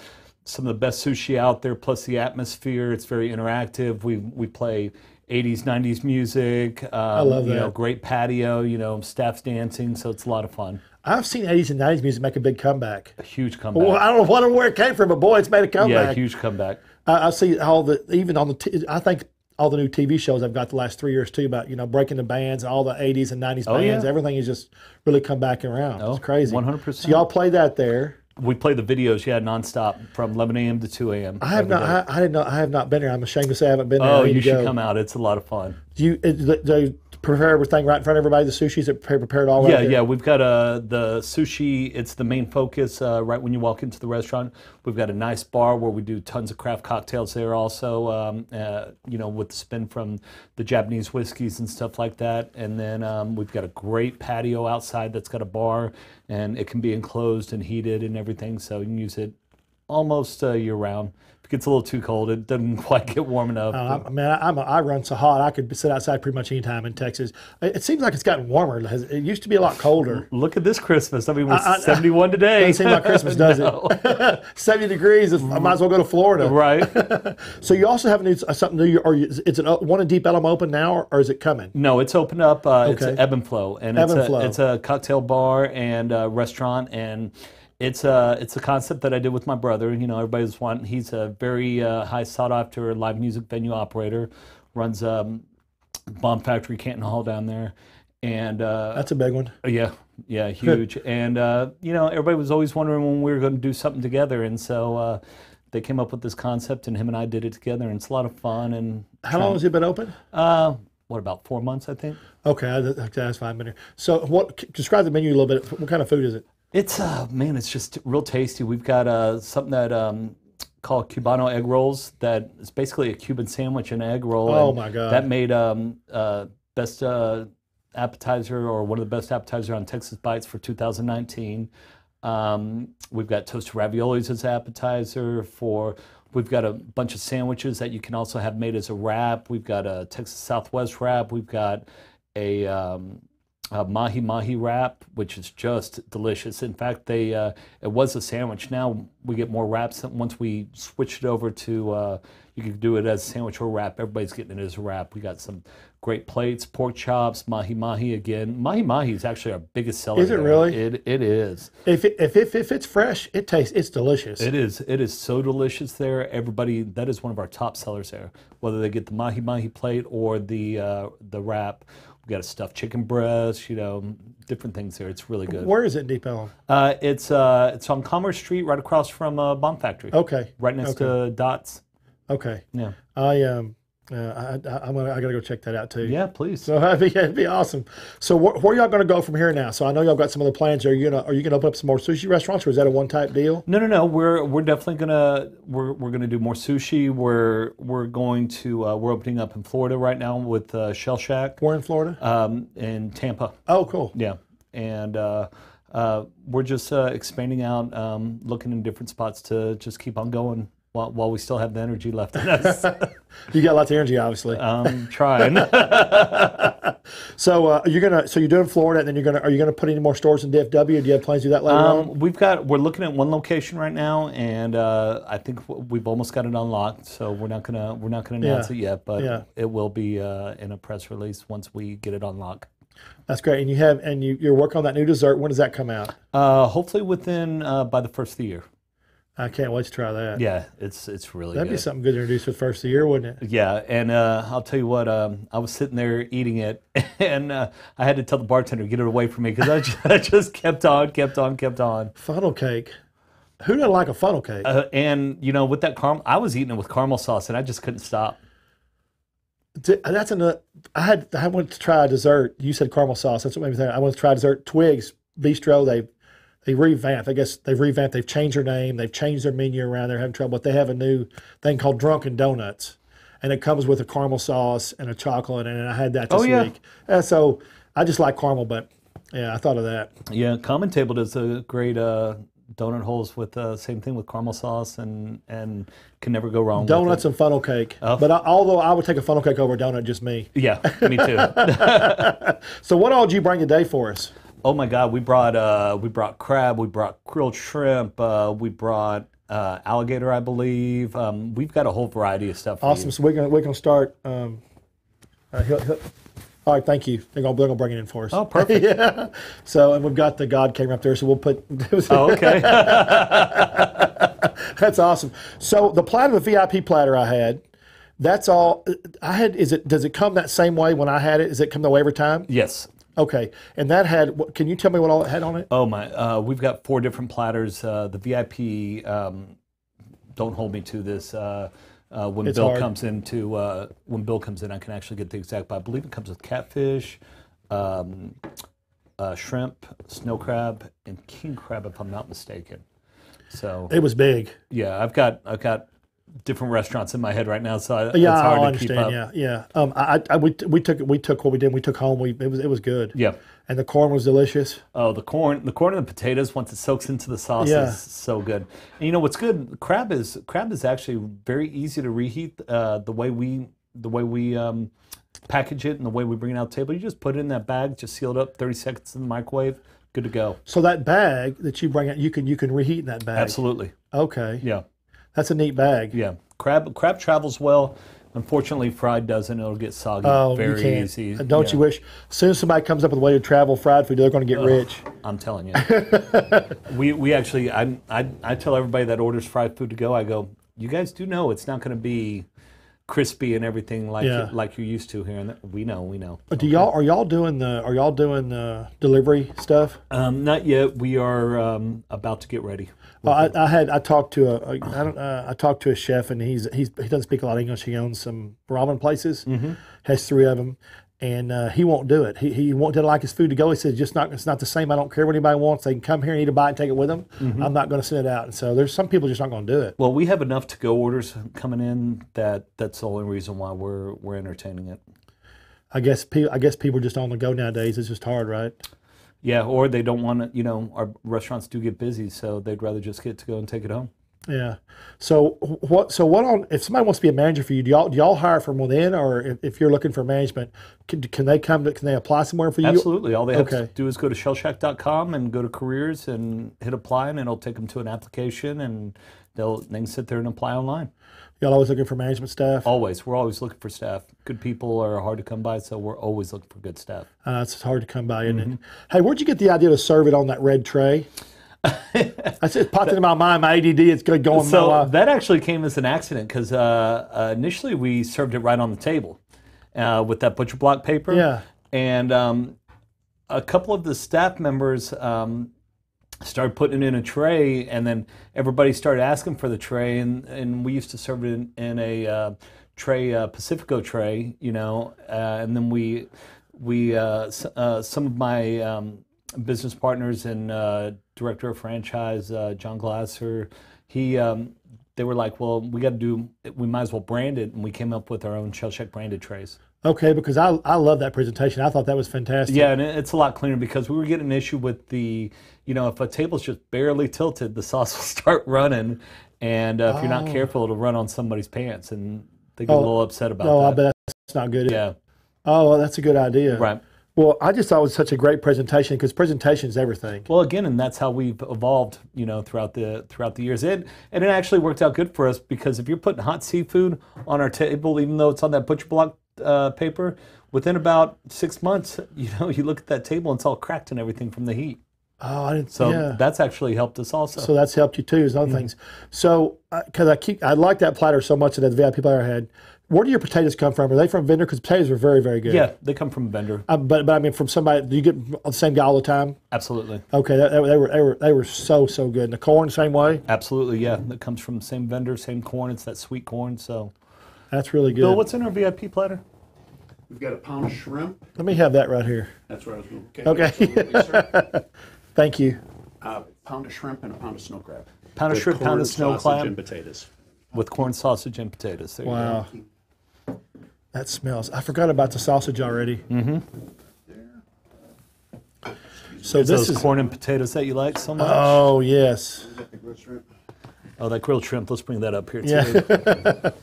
some of the best sushi out there. Plus the atmosphere, it's very interactive. We we play. 80s, 90s music. Um, I love You know, that. great patio. You know, staff's dancing, so it's a lot of fun. I've seen 80s and 90s music make a big comeback. A huge comeback. Well, I don't know, where it came from, but boy, it's made a comeback. yeah, huge comeback. I, I see all the even on the t- I think all the new TV shows I've got the last three years too about you know breaking the bands, all the 80s and 90s bands, Oh, yeah. everything has just really come back around. Oh, it's crazy. 100%. So y'all play that there. We play the videos, yeah, nonstop from 11 a.m. to 2 a.m. I have not. I, I didn't know. I have not been there. I'm ashamed to say I haven't been oh, there. Oh, you should go. come out. It's a lot of fun. Do you do prepare everything right in front of everybody? The sushi's are pre- prepared all right. Yeah, there? yeah. We've got uh, the sushi. It's the main focus uh, right when you walk into the restaurant. We've got a nice bar where we do tons of craft cocktails there. Also, um, uh, you know, with the spin from the Japanese whiskeys and stuff like that. And then um, we've got a great patio outside that's got a bar, and it can be enclosed and heated and everything, so you can use it almost uh, year round. If it gets a little too cold, it doesn't quite get warm enough. Uh, I mean, I, I'm a, I run so hot I could sit outside pretty much any time in Texas. It, it seems like it's gotten warmer. It, used to be a lot colder. Look at this Christmas. I mean, we're I- 71 today. Doesn't seem like Christmas, does it? 70 degrees. I might as well go to Florida. right. So you also have a new, uh, something new. Or is it uh, one in Deep Ellum open now, or, is it coming? No, it's opened up. Uh, It's Okay. an ebb and flow, and Ebb it's and a flow. it's a cocktail bar and a restaurant, and it's a it's a concept that I did with my brother. You know, everybody's wanting. He's a very uh, high sought after live music venue operator, runs um, Bomb Factory Canton Hall down there, and uh, That's a big one. yeah, yeah, huge. and uh, you know, everybody was always wondering when we were going to do something together, and so. Uh, they came up with this concept, and him and I did it together, and it's a lot of fun. And How long has it been open? uh, what about four months? I think. Okay, that's fine. Been here. So, what? Describe the menu a little bit. What kind of food is it? It's uh man, it's just real tasty. We've got uh something that um called Cubano egg rolls that is basically a Cuban sandwich and egg roll. Oh, and my God. That made um uh best uh appetizer or one of the best appetizer on Texas Bites for 2019. Um, we've got toasted raviolis as appetizer for we've got a bunch of sandwiches that you can also have made as a wrap. We've got a Texas Southwest wrap. We've got a um, uh, mahi mahi wrap, which is just delicious. In fact, they uh, it was a sandwich. Now we get more wraps. Once we switched it over to, uh, you can do it as a sandwich or wrap. Everybody's getting it as a wrap. We got some great plates, pork chops, mahi mahi again. Mahi mahi is actually our biggest seller. Is it there. really? It it is. If it, if, if if it's fresh, it tastes. It's delicious. It is. It is so delicious there. Everybody, that is one of our top sellers there. Whether they get the mahi mahi plate or the uh, the wrap, we got a stuffed chicken breast. You know, different things there. It's really good. Where is it Deep Ellum? Uh, it's uh, it's on Commerce Street, right across from uh, Bomb Factory. Okay. Right next to Dots. Okay. Yeah. I um. Uh, I, I'm gonna, I gotta go check that out too. Yeah, please. So that'd be, that'd be awesome. So wh- where y'all going to go from here now? So I know y'all got some other plans. Are you gonna are you gonna open up some more sushi restaurants, or is that a one type deal? No, no, no. We're we're definitely gonna we're we're gonna do more sushi. We're we're going to uh, we're opening up in Florida right now with uh, Shell Shack We're in Florida. um, in Tampa. oh, cool. Yeah, and uh, uh, we're just uh, expanding out, um, looking in different spots to just keep on going while, while we still have the energy left in us. You got lots of energy, obviously. um, trying. so uh, you're gonna so you're doing Florida, and then you're gonna are you gonna put any more stores in DFW? Do you have plans to do that later on? Um, we've got we're looking at one location right now, and uh, I think we've almost got it unlocked. So we're not gonna we're not gonna announce Yeah. it yet, but Yeah. it will be uh, in a press release once we get it unlocked. That's great. And you have and you, you're working on that new dessert. When does that come out? Uh, hopefully within uh, by the first of the year. I can't wait to try that. Yeah, it's it's really That'd good. be something good to introduce for the first of the year, wouldn't it? Yeah, and uh, I'll tell you what, um, I was sitting there eating it, and uh, I had to tell the bartender to get it away from me because I, ju- I just kept on, kept on, kept on. Funnel cake. Who doesn't like a funnel cake? Uh, and you know, with that caramel, I was eating it with caramel sauce, and I just couldn't stop. That's another. I had I went to try a dessert. You said caramel sauce. That's what made me think. I went to try dessert. Twigs bistro. They they revamped. I guess they've revamped. They've changed their name. They've changed their menu around. They're having trouble, but they have a new thing called Drunken Donuts, and it comes with a caramel sauce and a chocolate. And I had that this Oh, yeah. week. Uh, so I just like caramel, but yeah, I thought of that. Yeah, Common Table does a great uh, donut holes with uh, same thing with caramel sauce and and can never go wrong. with Donuts and funnel cake. Oh. But I, although I would take a funnel cake over a donut, just me. Yeah, me too. So what all did you bring today for us? Oh my God, we brought uh, we brought crab, we brought grilled shrimp, uh, we brought uh, alligator, I believe. Um, we've got a whole variety of stuff. Awesome. So we're gonna we're gonna start. Um, uh, he'll, he'll, all right, thank you. They're gonna they're gonna bring it in for us. Oh, perfect. yeah. So and we've got the God camera up there, so we'll put. Oh, okay. That's awesome. So the platter, the VIP platter I had, that's all. I had. Is it? Does it come that same way when I had it? Does it come that way every time? yes. Okay. And that had. Can you tell me what all it had on it? Oh my, uh, we've got four different platters. Uh, the VIP, um, don't hold me to this. Uh, uh, when It's Bill hard. comes into uh, when Bill comes in, I can actually get the exact. But I believe it comes with catfish, um, uh, shrimp, snow crab, and king crab, if I'm not mistaken. So It was big. yeah, I've got I've got different restaurants in my head right now, so I, Yeah, it's hard I to keep understand. up. Yeah, yeah. Um, I, I, we, we took it we took what we did. We took home. We it was it was good. Yeah. And the corn was delicious. Oh, the corn, the corn and the potatoes once it soaks into the sauce Yeah. is so good. And you know what's good? Crab is crab is actually very easy to reheat. Uh, the way we the way we um, package it and the way we bring it out to the table, you just put it in that bag, just seal it up, thirty seconds in the microwave, good to go. So that bag that you bring out, you can you can reheat in that bag. Absolutely, Okay. yeah, That's a neat bag. yeah. Crab crab travels well. Unfortunately, fried doesn't. It'll get soggy Oh, very you can't. easy. Uh, don't Yeah, you wish? As soon as somebody comes up with a way to travel fried food, they're going to get rich. I'm telling you. we we actually I, I I tell everybody that orders fried food to go. I go, you guys do know it's not going to be crispy and everything like Yeah. like you're used to here. And we know, we know. But do y'all are y'all doing the are y'all doing the delivery stuff? Um, not yet. We are um, about to get ready. Well, I, I had I talked to a, a I don't uh, I talked to a chef and he's he's he doesn't speak a lot of English. He owns some ramen places, has three of them, and uh, he won't do it. He he won't like his food to go. He says just not it's not the same. I don't care what anybody wants. They can come here and eat a bite and take it with them. I'm not going to send it out. And so there's some people just not going to do it. Well, we have enough to go orders coming in that that's the only reason why we're we're entertaining it. I guess pe- I guess people are just on the go nowadays. It's just hard, right? Yeah, or they don't want to. You know, our restaurants do get busy, so they'd rather just get to go and take it home. Yeah. So what? So what on? If somebody wants to be a manager for you, do y'all do y'all hire from within, or if, if you're looking for management, can, can they come? To, can they apply somewhere for you? Absolutely. All they have Okay. to do is go to shellshack.com and go to careers and hit apply, and it'll take them to an application, and they'll they can sit there and apply online. Y'all always looking for management staff. Always, we're always looking for staff. Good people are hard to come by, so we're always looking for good staff. Uh, it's hard to come by, isn't Mm-hmm. it? Hey, where'd you get the idea to serve it on that red tray? I said, it popped into my mind. My ADD, it's good going. So my, that actually came as an accident because uh, uh, initially we served it right on the table uh, with that butcher block paper. Yeah. And um, a couple of the staff members um, started putting it in a tray, and then everybody started asking for the tray, and, and we used to serve it in, in a uh, tray, uh, Pacifico tray, you know, uh, and then we we uh, uh, some of my um, business partners and uh, director of franchise, uh, John Glasser, he. Um, they were like, "Well, we got to do. We might as well brand it," and we came up with our own Shell Shack branded trays. okay, because I I love that presentation. I thought that was fantastic. Yeah, and it- it's a lot cleaner because we were getting an issue with the, you know, if a table's just barely tilted, the sauce will start running, and uh, if you're not careful, it'll run on somebody's pants, and they get a little upset about Oh, I bet that's not good. Yeah, Oh, well, that's a good idea. right. Well, I just thought it was such a great presentation because presentation is everything. Well, again, and that's how we've evolved, you know, throughout the throughout the years. And and it actually worked out good for us because if you're putting hot seafood on our table, even though it's on that butcher block uh, paper, within about six months, you know, you look at that table and it's all cracked and everything from the heat. Oh, I didn't. So yeah. that's actually helped us also. So that's helped you too, is other Mm-hmm. things. So, because I keep, I like that platter so much that the VIP platter I had. Where do your potatoes come from? Are they from vendor? Because potatoes are very, very good. yeah, they come from a vendor. Uh, but, but I mean, from somebody, do you get the same guy all the time? Absolutely. Okay, that, they were, they were, they were so, so good. And the corn, same way. Absolutely, yeah. It comes from the same vendor, same corn. It's that sweet corn. So, That's really good. Bill, what's in our VIP platter? We've got a pound of shrimp. Let me have that right here. That's where I was going. Okay. absolutely, sir. Thank you. Uh, pound of shrimp and a pound of snow crab. Pound of shrimp, pound of snow sausage, crab. and potatoes. with corn sausage and potatoes. There you Wow. That smells. I forgot about the sausage already. Mm-hmm. So go. this Those is. corn and potatoes that you like so much. Oh yes. oh, that grilled shrimp. Let's bring that up here too. Yeah.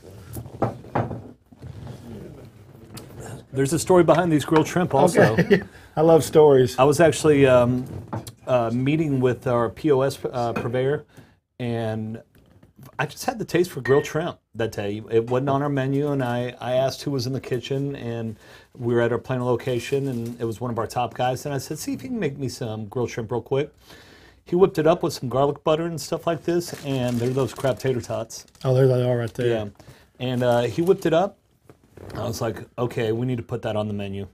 There's a story behind these grilled shrimp also. Okay. I love stories. I was actually um, uh, meeting with our POS uh, purveyor, and I just had the taste for grilled shrimp that day. It wasn't on our menu, and I, I asked who was in the kitchen, and we were at our Plano location, and it was one of our top guys. And I said, "See if you can make me some grilled shrimp real quick." He whipped it up with some garlic butter and stuff like this, and they're those crab tater tots. Oh, there they are right there. Yeah, and uh, he whipped it up. I was like, okay, we need to put that on the menu.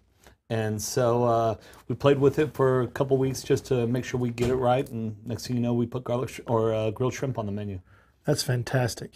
And so uh, we played with it for a couple weeks just to make sure we get it right. And next thing you know, we put garlic sh- or uh, grilled shrimp on the menu. That's fantastic.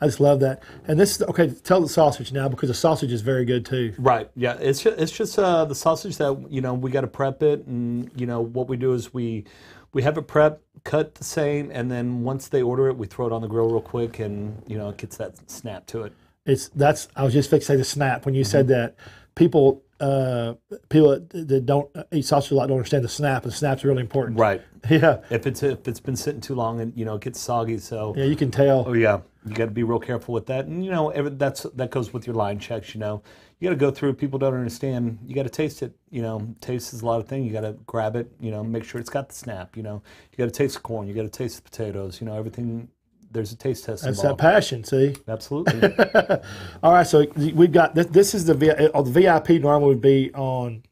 I just love that. And this is okay. Tell the sausage now because the sausage is very good too. Right. Yeah. It's just, it's just uh, the sausage that you know we got to prep it, and you know what we do is we we have it prep, cut the same, and then once they order it, we throw it on the grill real quick, and you know it gets that snap to it. It's that's. I was just fixing to say the snap when you said that. People, uh, people that, that don't eat sausage a lot don't understand the snap, and the snap's really important. Right. Yeah. If it's if it's been sitting too long, and you know it gets soggy, so Yeah, you can tell. Oh yeah, you got to be real careful with that, and you know every, that's that goes with your line checks. You know, you got to go through. People don't understand. You got to taste it. You know, taste is a lot of things. You got to grab it. You know, make sure it's got the snap. You know, you got to taste the corn. You got to taste the potatoes. You know, everything. There's a taste test It's that involved. passion. See. Absolutely. All right, so we've got this. This is the uh, the VIP. Normally would be on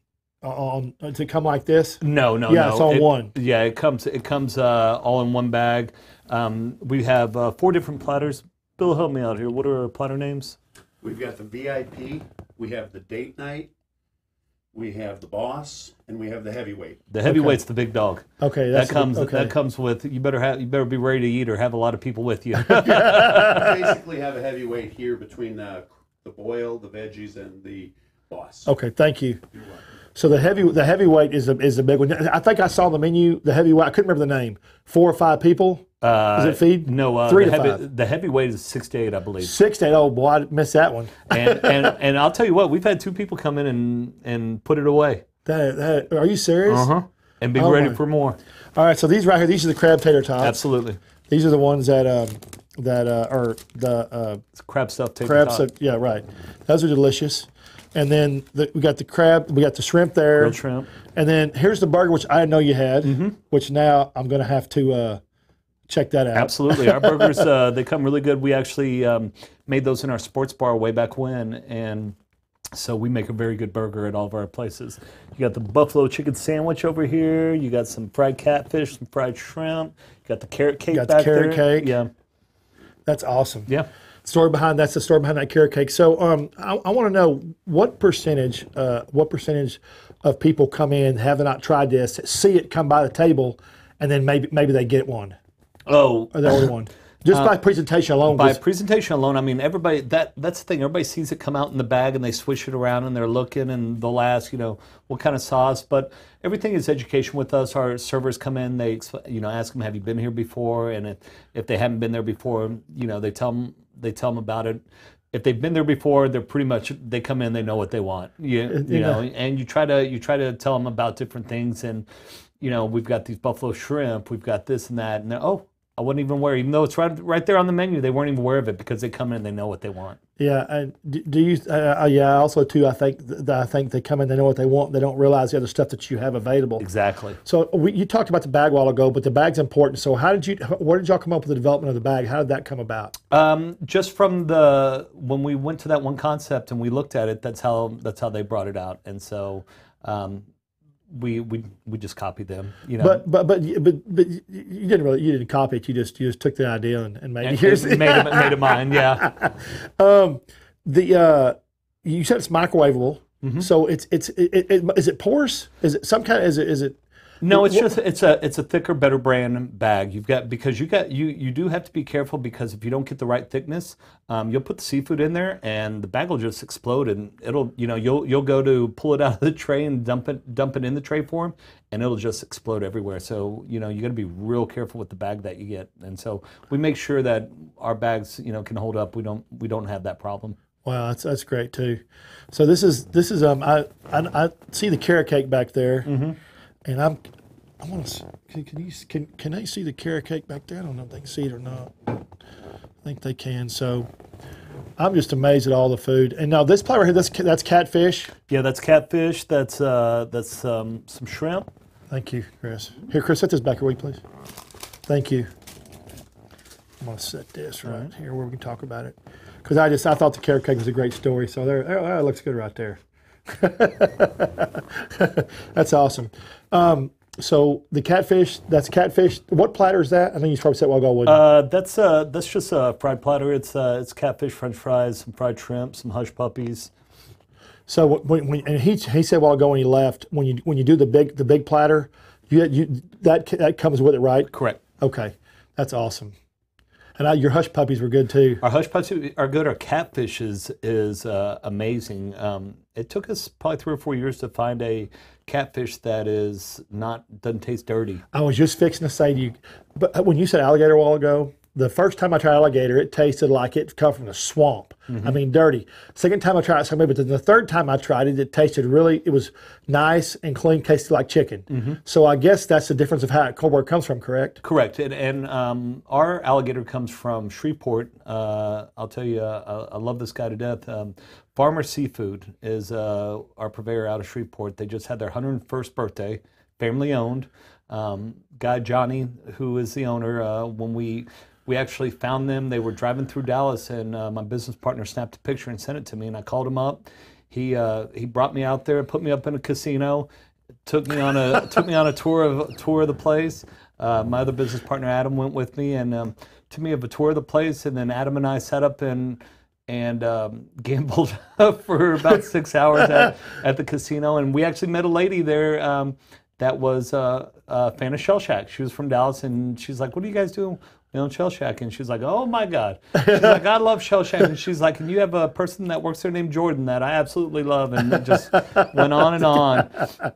on to come like this. No, no, Yeah, no. it's on It- one. Yeah, it comes. It comes uh, all in one bag. Um, we have uh, four different platters. Bill, help me out here. What are our platter names? We've got the VIP, we have the date night, we have the boss, and we have the heavyweight. The heavyweight's the big dog. Okay, that's that comes. okay. That comes with. You better have. You better be ready to eat or have a lot of people with you. Basically, have a heavyweight here between the, the boil, the veggies, and the boss. Okay, thank you. So the heavy the heavyweight is a is a big one. I think I saw the menu. The heavyweight. I couldn't remember the name. Four or five people. Uh, Is it feed? No, uh, Three the, to heavy, five. the heavyweight is six to eight, I believe. Six to eight. Oh boy, I missed that one. And, and and I'll tell you what, we've had two people come in and and put it away. That, that, are you serious? Uh-huh. And be Oh, ready my. for more. All right, so these right here, these are the crab tater tots. Absolutely. These are the ones that um, that uh, are the uh, crab stuff. Tater crab. So, yeah, right. Those are delicious. And then the, we got the crab. We got the shrimp there. Grilled shrimp. And then here's the burger, which I know you had, Mm-hmm. which now I'm going to have to uh, check that out. Absolutely. Our burgers, uh, they come really good. We actually um, made those in our sports bar way back when. And so we make a very good burger at all of our places. You got the buffalo chicken sandwich over here. You got some fried catfish, some fried shrimp. You got the carrot cake got the carrot there. cake. Yeah. That's awesome. Yeah. Story behind that's the story behind that carrot cake. So um, I, I want to know what percentage, uh, what percentage of people come in have not tried this, see it come by the table, and then maybe maybe they get one Oh, or they order one just by uh, presentation alone. by presentation alone, I mean everybody. That that's the thing. Everybody sees it come out in the bag, and they swish it around, and they're looking, and they'll ask, you know, what kind of sauce. But everything is education with us. Our servers come in, they you know ask them, have you been here before? And if if they haven't been there before, you know, they tell them they tell them about it. If they've been there before, they're pretty much they come in, they know what they want. You, you know, and you try to you try to tell them about different things, and you know, we've got these buffalo shrimp, we've got this and that, and oh. I wasn't even aware, even though it's right right there on the menu. They weren't even aware of it because they come in and they know what they want. Yeah, and do, you? Uh, uh, yeah, also too. I think th- I think they come in, they know what they want, they don't realize the other stuff that you have available. Exactly. So we, you talked about the bag a while ago, but the bag's important. So how did you? Where did y'all come up with the development of the bag? How did that come about? Um, just from the when we went to that one concept and we looked at it, that's how that's how they brought it out, and so um, we we we just copied them. You know, But but but but but you didn't really you didn't copy it. You just you just took the idea and, and made and, it yours. and made it made it mine. Yeah, the uh, you said it's microwavable. Mm-hmm. So it's it's it, it, is it porous? Is it some kind? Of, Is it is it? No, it's just it's a it's a thicker, better brand bag. You've got because you got you you do have to be careful because if you don't get the right thickness, um, you'll put the seafood in there and the bag will just explode and it'll you know you'll you'll go to pull it out of the tray and dump it dump it in the tray form and it'll just explode everywhere. So you know you got to be real careful with the bag that you get. And so we make sure that our bags you know can hold up. We don't we don't have that problem. Wow, that's that's great too. So this is this is um I I, I see the carrot cake back there, and I'm I want to can, can you can can they see the carrot cake back there? I don't know if they can see it or not. I think they can. So I'm just amazed at all the food. And now this plate right here, that's that's catfish. Yeah, that's catfish. That's uh, that's um, some shrimp. Thank you, Chris. Here, Chris, set this back will please? Thank you. I'm gonna set this right here where we can talk about it because I just I thought the carrot cake was a great story. So there, there that looks good right there. that's awesome. Um, so the catfish, that's catfish. What platter is that? I think you probably said a while ago. wouldn't? Uh, that's uh, that's just a fried platter. It's uh, it's catfish, French fries, some fried shrimp, some hush puppies. So when, when and he he said while ago when he left when you when you do the big the big platter, you, you that that comes with it, right? Correct. Okay, that's awesome. And I, your hush puppies were good too. Our hush puppies are good. Our catfish is is uh, amazing. Um, it took us probably three or four years to find a catfish that is not doesn't taste dirty. I was just fixing to say to you, but when you said alligator a while ago, the first time I tried alligator, it tasted like it come from the swamp. I mean, dirty. Second time I tried it, something, but then the third time I tried it, it tasted really, it was nice and clean, tasted like chicken. So I guess that's the difference of how it cold it comes from, correct? Correct. And, and um, our alligator comes from Shreveport. Uh, I'll tell you, uh, I, I love this guy to death. Um, Farmer Seafood is uh, our purveyor out of Shreveport. They just had their 101st birthday, family owned. Um, guy Johnny, who is the owner, uh, when we we actually found them, they were driving through Dallas, and uh, my business partner snapped a picture and sent it to me, and I called him up. He uh, he brought me out there, put me up in a casino, took me on a took me on a tour of tour of the place. Uh, my other business partner Adam went with me and um, took me of a tour of the place, and then Adam and I sat up and and um, gambled for about six hours at, at the casino, and we actually met a lady there. Um, that was uh, a fan of Shell Shack. She was from Dallas, and she's like, "What are you guys doing?" We know, Shell Shack, and she's like, "Oh my God!" She's like, "I love Shell Shack," and she's like, "And you have a person that works there named Jordan that I absolutely love," and it just went on and on.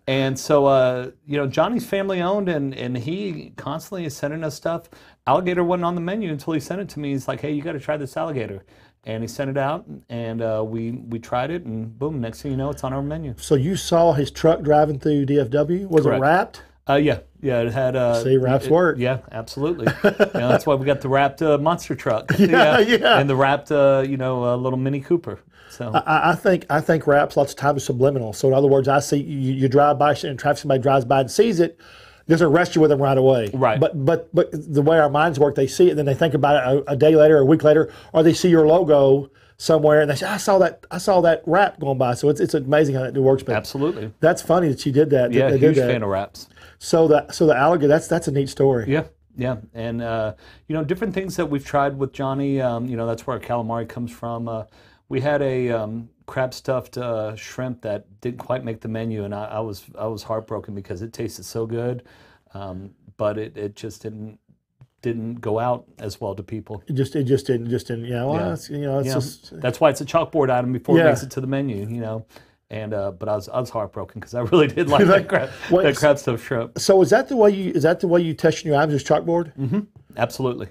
And so, uh, you know, Johnny's family owned, and and he constantly is sending us stuff. Alligator wasn't on the menu until he sent it to me. He's like, "Hey, you got to try this alligator." And he sent it out, and uh, we we tried it, and boom! Next thing you know, it's on our menu. So you saw his truck driving through DFW? Was Correct. it wrapped? Uh, yeah, yeah, it had. Uh, See, wraps it- work. Yeah, absolutely. you know, that's why we got the wrapped uh, monster truck. Yeah, yeah. And the wrapped, uh, you know, uh, little Mini Cooper. So I, I think I think wraps lots of times are subliminal. So in other words, I see you, you drive by and traffic somebody drives by and sees it, doesn't arrest you with them right away. Right. But but but the way our minds work, they see it, then they think about it a, a day later, a week later, or they see your logo somewhere and they say, I saw that I saw that wrap going by. So it's it's amazing how that works. But absolutely. that's funny that you did that. that Yeah, they huge did that. fan of wraps. So the so the alligator that's that's a neat story. Yeah, yeah, and uh, you know, different things that we've tried with Johnny. Um, you know, that's where our calamari comes from. Uh, we had a um, crab stuffed uh, shrimp that didn't quite make the menu, and I, I was I was heartbroken because it tasted so good, um, but it, it just didn't didn't go out as well to people. It just it just didn't just didn't yeah well Yeah. It's, you know Yeah, just that's why it's a chalkboard item before Yeah. it makes it to the menu. You know. And uh, but I was I was heartbroken because I really did like that crab, Wait, that crab stuffed shrimp. so is that the way you is that the way you test your items is chalkboard? Absolutely.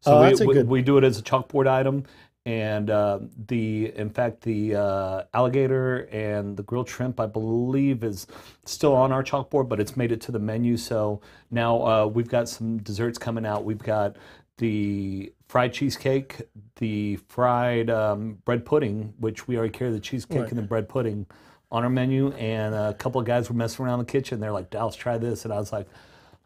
So Oh, we, that's a we, good- we do it as a chalkboard item, and uh, the in fact the uh, alligator and the grilled shrimp I believe is still on our chalkboard, but it's made it to the menu. So now uh, we've got some desserts coming out. We've got the fried cheesecake, the fried um, bread pudding, which we already carry the cheesecake Right. and the bread pudding on our menu. And a couple of guys were messing around in the kitchen. They're like, "Dallas, try this," and I was like.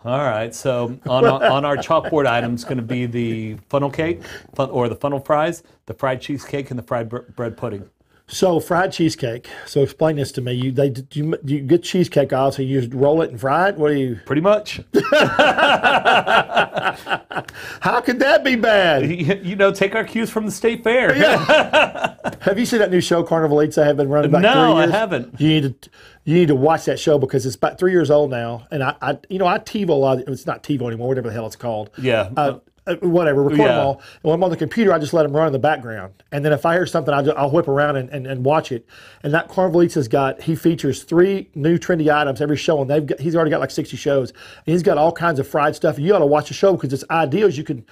All right, so on our, on our chalkboard item is going to be the funnel cake, fun, or the funnel fries, the fried cheesecake, and the fried bre- bread pudding. So fried cheesecake. So explain this to me. You they do you, do you get cheesecake off? So you just roll it and fry it. What do you? Pretty much, How could that be bad? you, you know, take our cues from the state fair. yeah. Have you seen that new show, Carnival Eats? I have been running about No, three I years. haven't. You need to you need to watch that show because it's about three years old now, and I, I you know I TiVo a lot. It's not TiVo anymore, whatever the hell it's called. Yeah. Uh, whatever, record Yeah. them all. And when I'm on the computer, I just let them run in the background. And then if I hear something, I'll, ju- I'll whip around and, and, and watch it. And that Carnival Eats has got, he features three new trendy items every show. And they've got, he's already got like 60 shows. And he's got all kinds of fried stuff. You ought to watch the show because it's ideas you can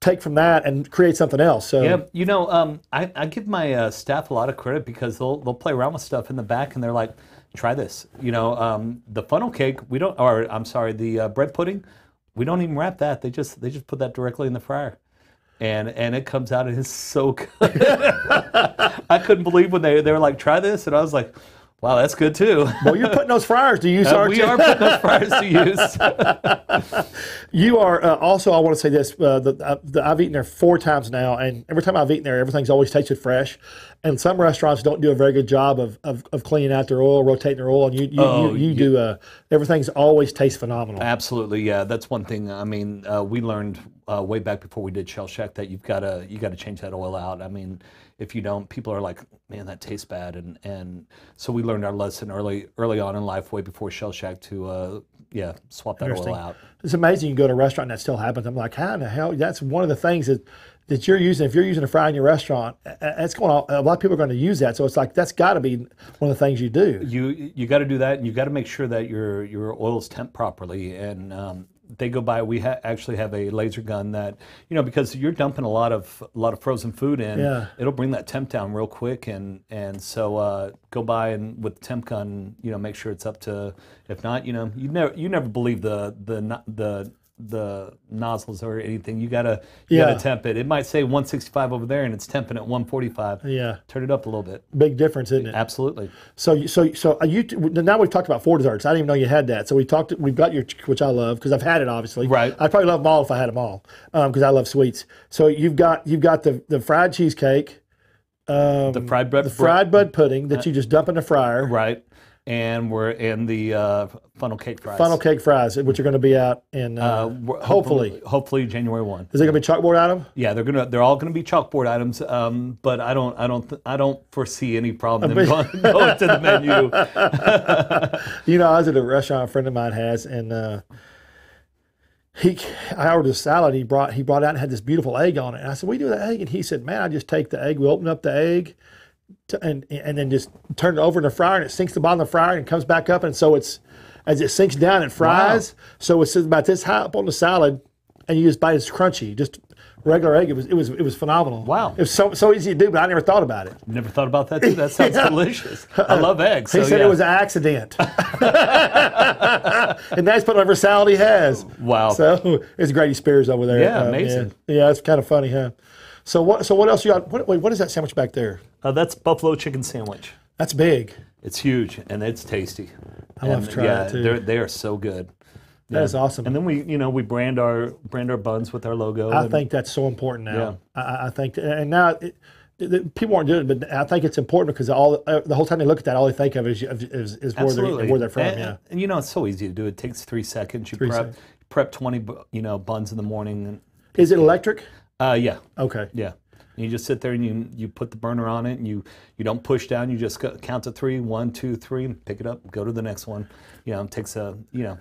take from that and create something else. So Yeah, you know, um, I, I give my uh, staff a lot of credit because they'll they'll play around with stuff in the back and they're like, try this. You know, um, the funnel cake we don't, or I'm sorry, the uh, bread pudding, we don't even wrap that. They just they just put that directly in the fryer, and and it comes out and it's so good. I couldn't believe when they they were like, try this, and I was like. Wow, that's good too. well, you're putting those fryers to use, Uh, aren't we you? are putting those fryers to use. You are uh, also. I want to say this: uh, the, uh, the, I've eaten there four times now, and every time I've eaten there, everything's always tasted fresh. And some restaurants don't do a very good job of, of, of cleaning out their oil, rotating their oil, and you you, Oh, you, you you- do. Uh, everything's always tastes phenomenal. Absolutely, yeah. That's one thing. I mean, uh, we learned uh, way back before we did Shell Shack that you've got to you got to change that oil out. I mean, if you don't, people are like, "Man, that tastes bad," and and so we learned our lesson early early on in life, way before Shell Shack, to uh, yeah, swap that oil out. It's amazing. You go to a restaurant and that still happens. I'm like, how in the hell? That's one of the things that that you're using. If you're using a fry in your restaurant, that's going. On, a lot of people are going to use that. So it's like that's got to be one of the things you do. You you got to do that, and you got to make sure that your your oil's temp properly. And um, they go by. We ha- actually have a laser gun that you know because you're dumping a lot of a lot of frozen food in. Yeah. It'll bring that temp down real quick, and and so uh, go by and with the temp gun, you know, make sure it's up to. If not, you know, you never you never believe the the the the nozzles or anything. You gotta you Yeah. gotta temp it. It might say 165 over there, and it's temping at 145. Yeah, Turn it up a little bit. big difference, isn't it? Absolutely. So, you- so, so uh, you now we've talked about four desserts. I didn't even know you had that. So we talked. We've got your, which I love because I've had it. Obviously, Right. I'd probably love them all if I had them all because I love sweets. So you've got you've got the the fried cheesecake, Um, The fried bread. the fried bud pudding that you just dump in the fryer, Right. And we're in the uh, funnel cake fries. funnel cake fries, which are going to be out in uh, Uh, hopefully. hopefully January one. Is it going to be chalkboard item? Yeah, they're gonna they're all gonna be chalkboard items. Um, but I don't I don't th- I don't foresee any problem them going, going to the menu. You know, I was at a restaurant a friend of mine has, and uh, he, I ordered a salad. He brought he brought out and had this beautiful egg on it. And I said, "We do the egg," and he said, "Man, I just take the egg. We open up the egg, to, and and then just turn it over in the fryer, and it sinks the bottom of the fryer and comes back up, and so it's as it sinks down, it fries. So it's about this high up on the salad, and you just bite. It's crunchy, just regular egg. It was it was it was phenomenal. Wow. it was so so easy to do, but I never thought about it. Never thought about that too. That sounds delicious. I love eggs. He so said yeah. it was an accident. and that's whatever salad he has. Wow. So it's Grady Spears over there. Yeah, oh, amazing. Yeah, yeah it's kind of funny, huh? So what? So what else you got? What, wait, what is that sandwich back there? Uh, that's buffalo chicken sandwich. That's big. It's huge and it's tasty. I'll have to try yeah, it, too. They're they are so good. That is awesome. And then we you know we brand our brand our buns with our logo. I and- think that's so important now. Yeah. I- I, I think, and now it, it, people aren't doing it, but I think it's important because all uh, the whole time they look at that, all they think of is is, is where they're where they're from. And, yeah. and, you know, it's so easy to do. It takes three seconds. You prep seconds. prep twenty, you know, buns in the morning. And, Is it electric? uh, yeah, Okay. yeah. And you just sit there and you you put the burner on it and you you don't push down. You just go, count to three, one, two, three, pick it up. Go to the next one. You know, it takes a you know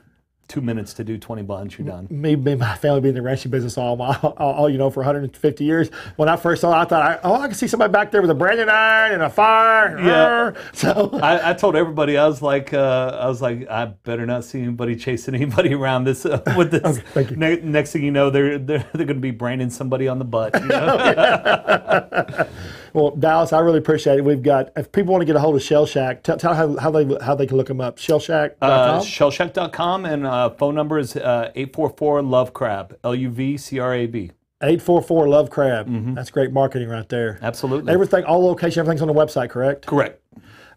two minutes to do twenty buns. You're done. me, me my family been in the ranching business all all, all, you know, for 150 years. When I first saw it, I thought, I, oh, I can see somebody back there with a branding iron and a fire. Yeah. So I, I told everybody I was like uh, I was like I better not see anybody chasing anybody around this uh, with this. thank you. Ne- next thing you know, they're they're, they're going to be branding somebody on the butt. You know? Well, Dallas, I really appreciate it. We've got if people want to get a hold of Shell Shack, tell, tell how, how they how they can look them up. Shell Shack. Uh, shellshack.com and uh, phone number is uh, 844 Love Crab, L U V C R A B. Eight four four Love Crab. That's great marketing right there. Mm-hmm. Absolutely. Everything, all location, everything's on the website, correct? Correct.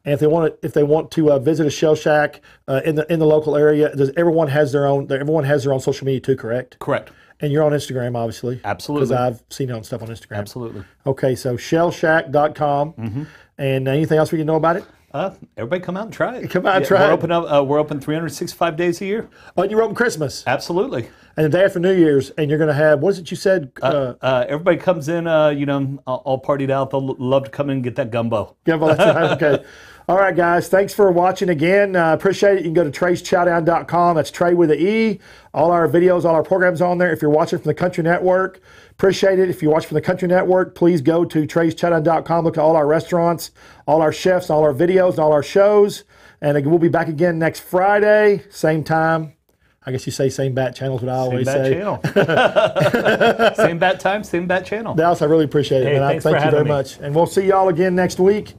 And if they want to, if they want to uh, visit a Shell Shack uh, in the in the local area, does everyone has their own? Everyone has their own social media too, correct? Correct. And you're on Instagram, obviously. Absolutely. Because I've seen on stuff on Instagram. Absolutely. Okay, so shellshack.com. Mm-hmm. And anything else we can know about it? Uh, everybody come out and try it. Come out and try We're it. open up. Uh, we're open 365 days a year. Oh, and you're open Christmas Absolutely. And the day after New Year's, and you're going to have what is it you said? Uh, Uh, everybody comes in. Uh, you know, all, partied out. They'll love to come in and get that gumbo. Well, that's. Okay. All right, guys. Thanks for watching again. Uh, appreciate it. You can go to treyschowdown.com. That's Trey with a E. All our videos, all our programs on there. If you're watching from the Country Network, appreciate it. If you watch from the Country Network, please go to treyschowdown.com. Look at all our restaurants, all our chefs, all our videos, all our shows. And we'll be back again next Friday, same time. I guess you say same bat channel is what I always Same bat say. channel. same bat time. Same bat channel. Dallas, I really appreciate it, Hey, man. I thanks thank for you very me. much. And we'll see y'all again next week.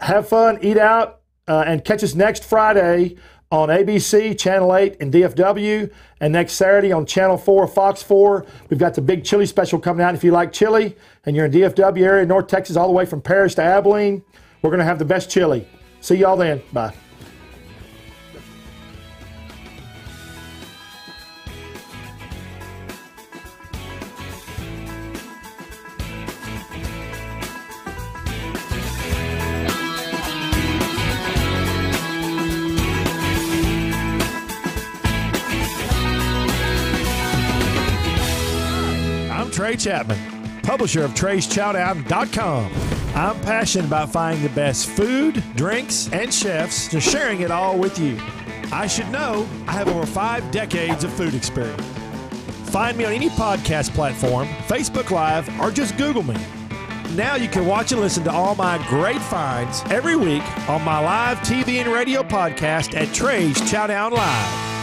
Have fun, eat out, uh, and catch us next Friday on ABC, Channel 8, and DFW, and next Saturday on Channel 4, Fox 4. We've got the big chili special coming out. If you like chili and you're in DFW area, North Texas, all the way from Paris to Abilene, we're going to have the best chili. See y'all then. Bye. Trey Chapman, publisher of Trey'sChowdown.com. I'm passionate about finding the best food, drinks, and chefs and sharing it all with you. I should know I have over five decades of food experience. Find me on any podcast platform, Facebook Live, or just Google me. Now you can watch and listen to all my great finds every week on my live TV and radio podcast at Trey's Chowdown Live.